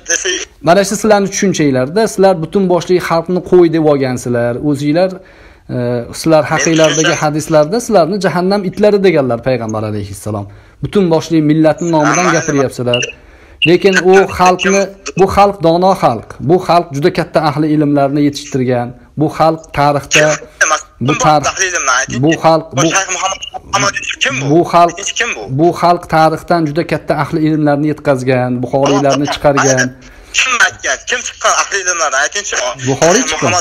mana shu sizlarni tushunchanglarda sizlar butun boshli xalqni qo'y deb olgansizlar o'zinglar e, sizlar haqinglardagi hadislarda sizlarni jahannam itlari deganlar payg'ambar alayhissalom butun boshli millatni nomidan gapiryapsizlar lekin u xalqni bu xalq dono xalq. Bu xalq juda katta ahli ilmlarni yetishtirgan. Bu xalq tarixda bu tarix bu xalq bu kim bu? xalq kim bu? bu xalq tarixdan juda katta ahli ilmlarni yetkazgan buxoriylarni chiqargan. Kim aytgan? Kim chiqqan ahli ilmlarni? Aytingchi. Buxoriy chiqqan.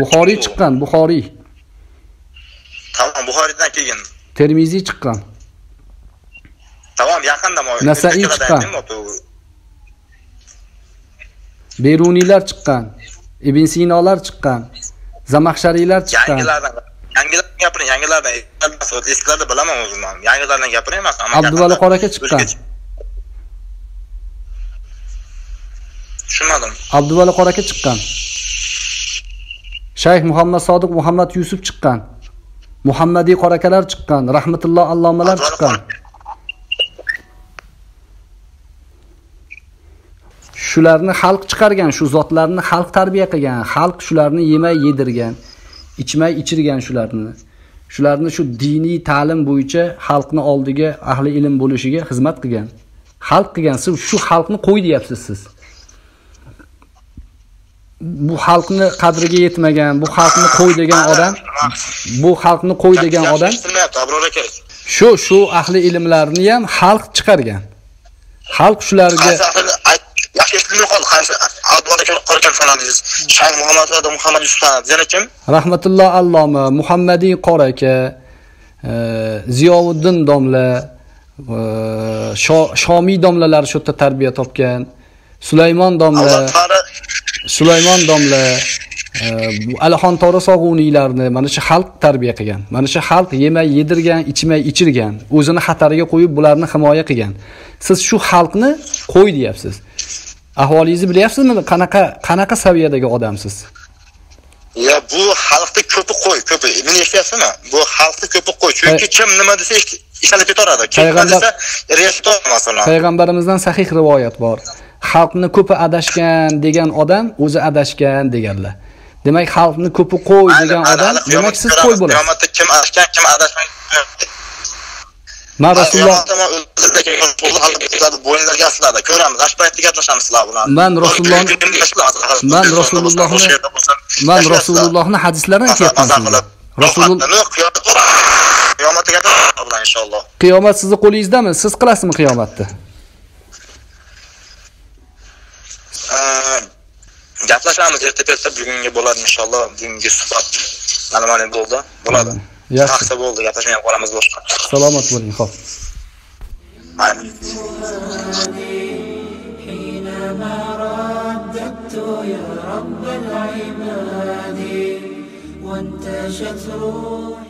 buxoriy chiqqan buxoriy. Tamom buxoriydan keyin termiziy chiqqan tamom yaqinda Nasaiy chiqqan. beruniylar chiqqan ibn sinolar chiqqan zamaxshariylar chiqqan yangilardan gapiring yangilardan eskilarni bilaman o'zim ham yangilardan gapiring emas Abduvali yaqinda- qor aka chiqqan. Tushunmadim abduvali qor aka chiqqan shayx muhammad sodiq muhammad yusuf chiqqan muhammadiy qor akalar chiqqan rahmatulloh allomalar chiqqan shularni xalq chiqargan shu zotlarni xalq tarbiya qilgan xalq shularni yemay yedirgan ichmay ichirgan shularni. Shularni shu diniy ta'lim bo'yicha xalqni oldiga ahli ilm bo'lishiga xizmat qilgan. Xalq qilgan. Siz shu xalqni qo'y deyapsiz siz. Bu xalqni qadriga yetmagan, bu xalqni qo'y degan odam, bu xalqni qo'y degan odam Abror aka. shu shu ahli ilmlarni ham xalq chiqargan. Xalq shularga yaxshi eshitmay qoldi. Qaysi Abror aka sanadingiz? Shayx Muhammad Muhammad Yusuf sanad. Yana kim? rahmatulloh alloma Muhammadiy qori aka, e, Ziyovuddin domla, e, Sho- Shomiy domlalar shu yerda tarbiya topgan. Sulaymon domla, Sulaymon domla, e, Alixon Tora sog'uniylarni mana shu xalq tarbiya qilgan. Mana shu xalq yemay yedirgan, ichmay ichirgan, o'zini xatariga qo'yib bularni himoya qilgan. Siz shu xalqni qo'y deyapsiz. Ahvolingizni bilyapsizmi? Qanaqa qanaqa saviyadagi odamsiz? Ya bu xalqni ko'pi qo'y, ko'pi. Meni eshityapsizmi? Bu xalqni ko'pi qo'y. Chunki kim nima desa ishonib ketaveradi. Kim nima desa masalan. Payg'ambarimizdan sahih rivoyat bor. Xalqni ko'pi adashgan degan odam o'zi adashgan deganlar. Demak, xalqni ko'pi qo'y degan odam, demak siz qo'y bo'lasiz. Qiyomatda kim adashgan, kim adashmagan. Man Rasululloh bo'yinlarga asladi. Ko'ramiz, ashpaytda gaplashamiz sizlar bilan. Man Rasululloh- Man Rasulullohni- man Rasulullohning hadislarini aytyapman sizga. Rasululloh gaplashamiz bilan inshaalloh. qiyomat sizni qo'lingizdami? Siz qilasizmi qiyomatni? Gaplashamiz erta-kechda bugungi bo'ladi inshaalloh. Bugungi suhbat mana mana bo'ldi. Bo'ladi. Yaxshi. Bo'ldi, gaplashmay qolamiz boshqa. Salomat bo'ling, xo'p. حينما رددت يا رب العباد وانتشت روحي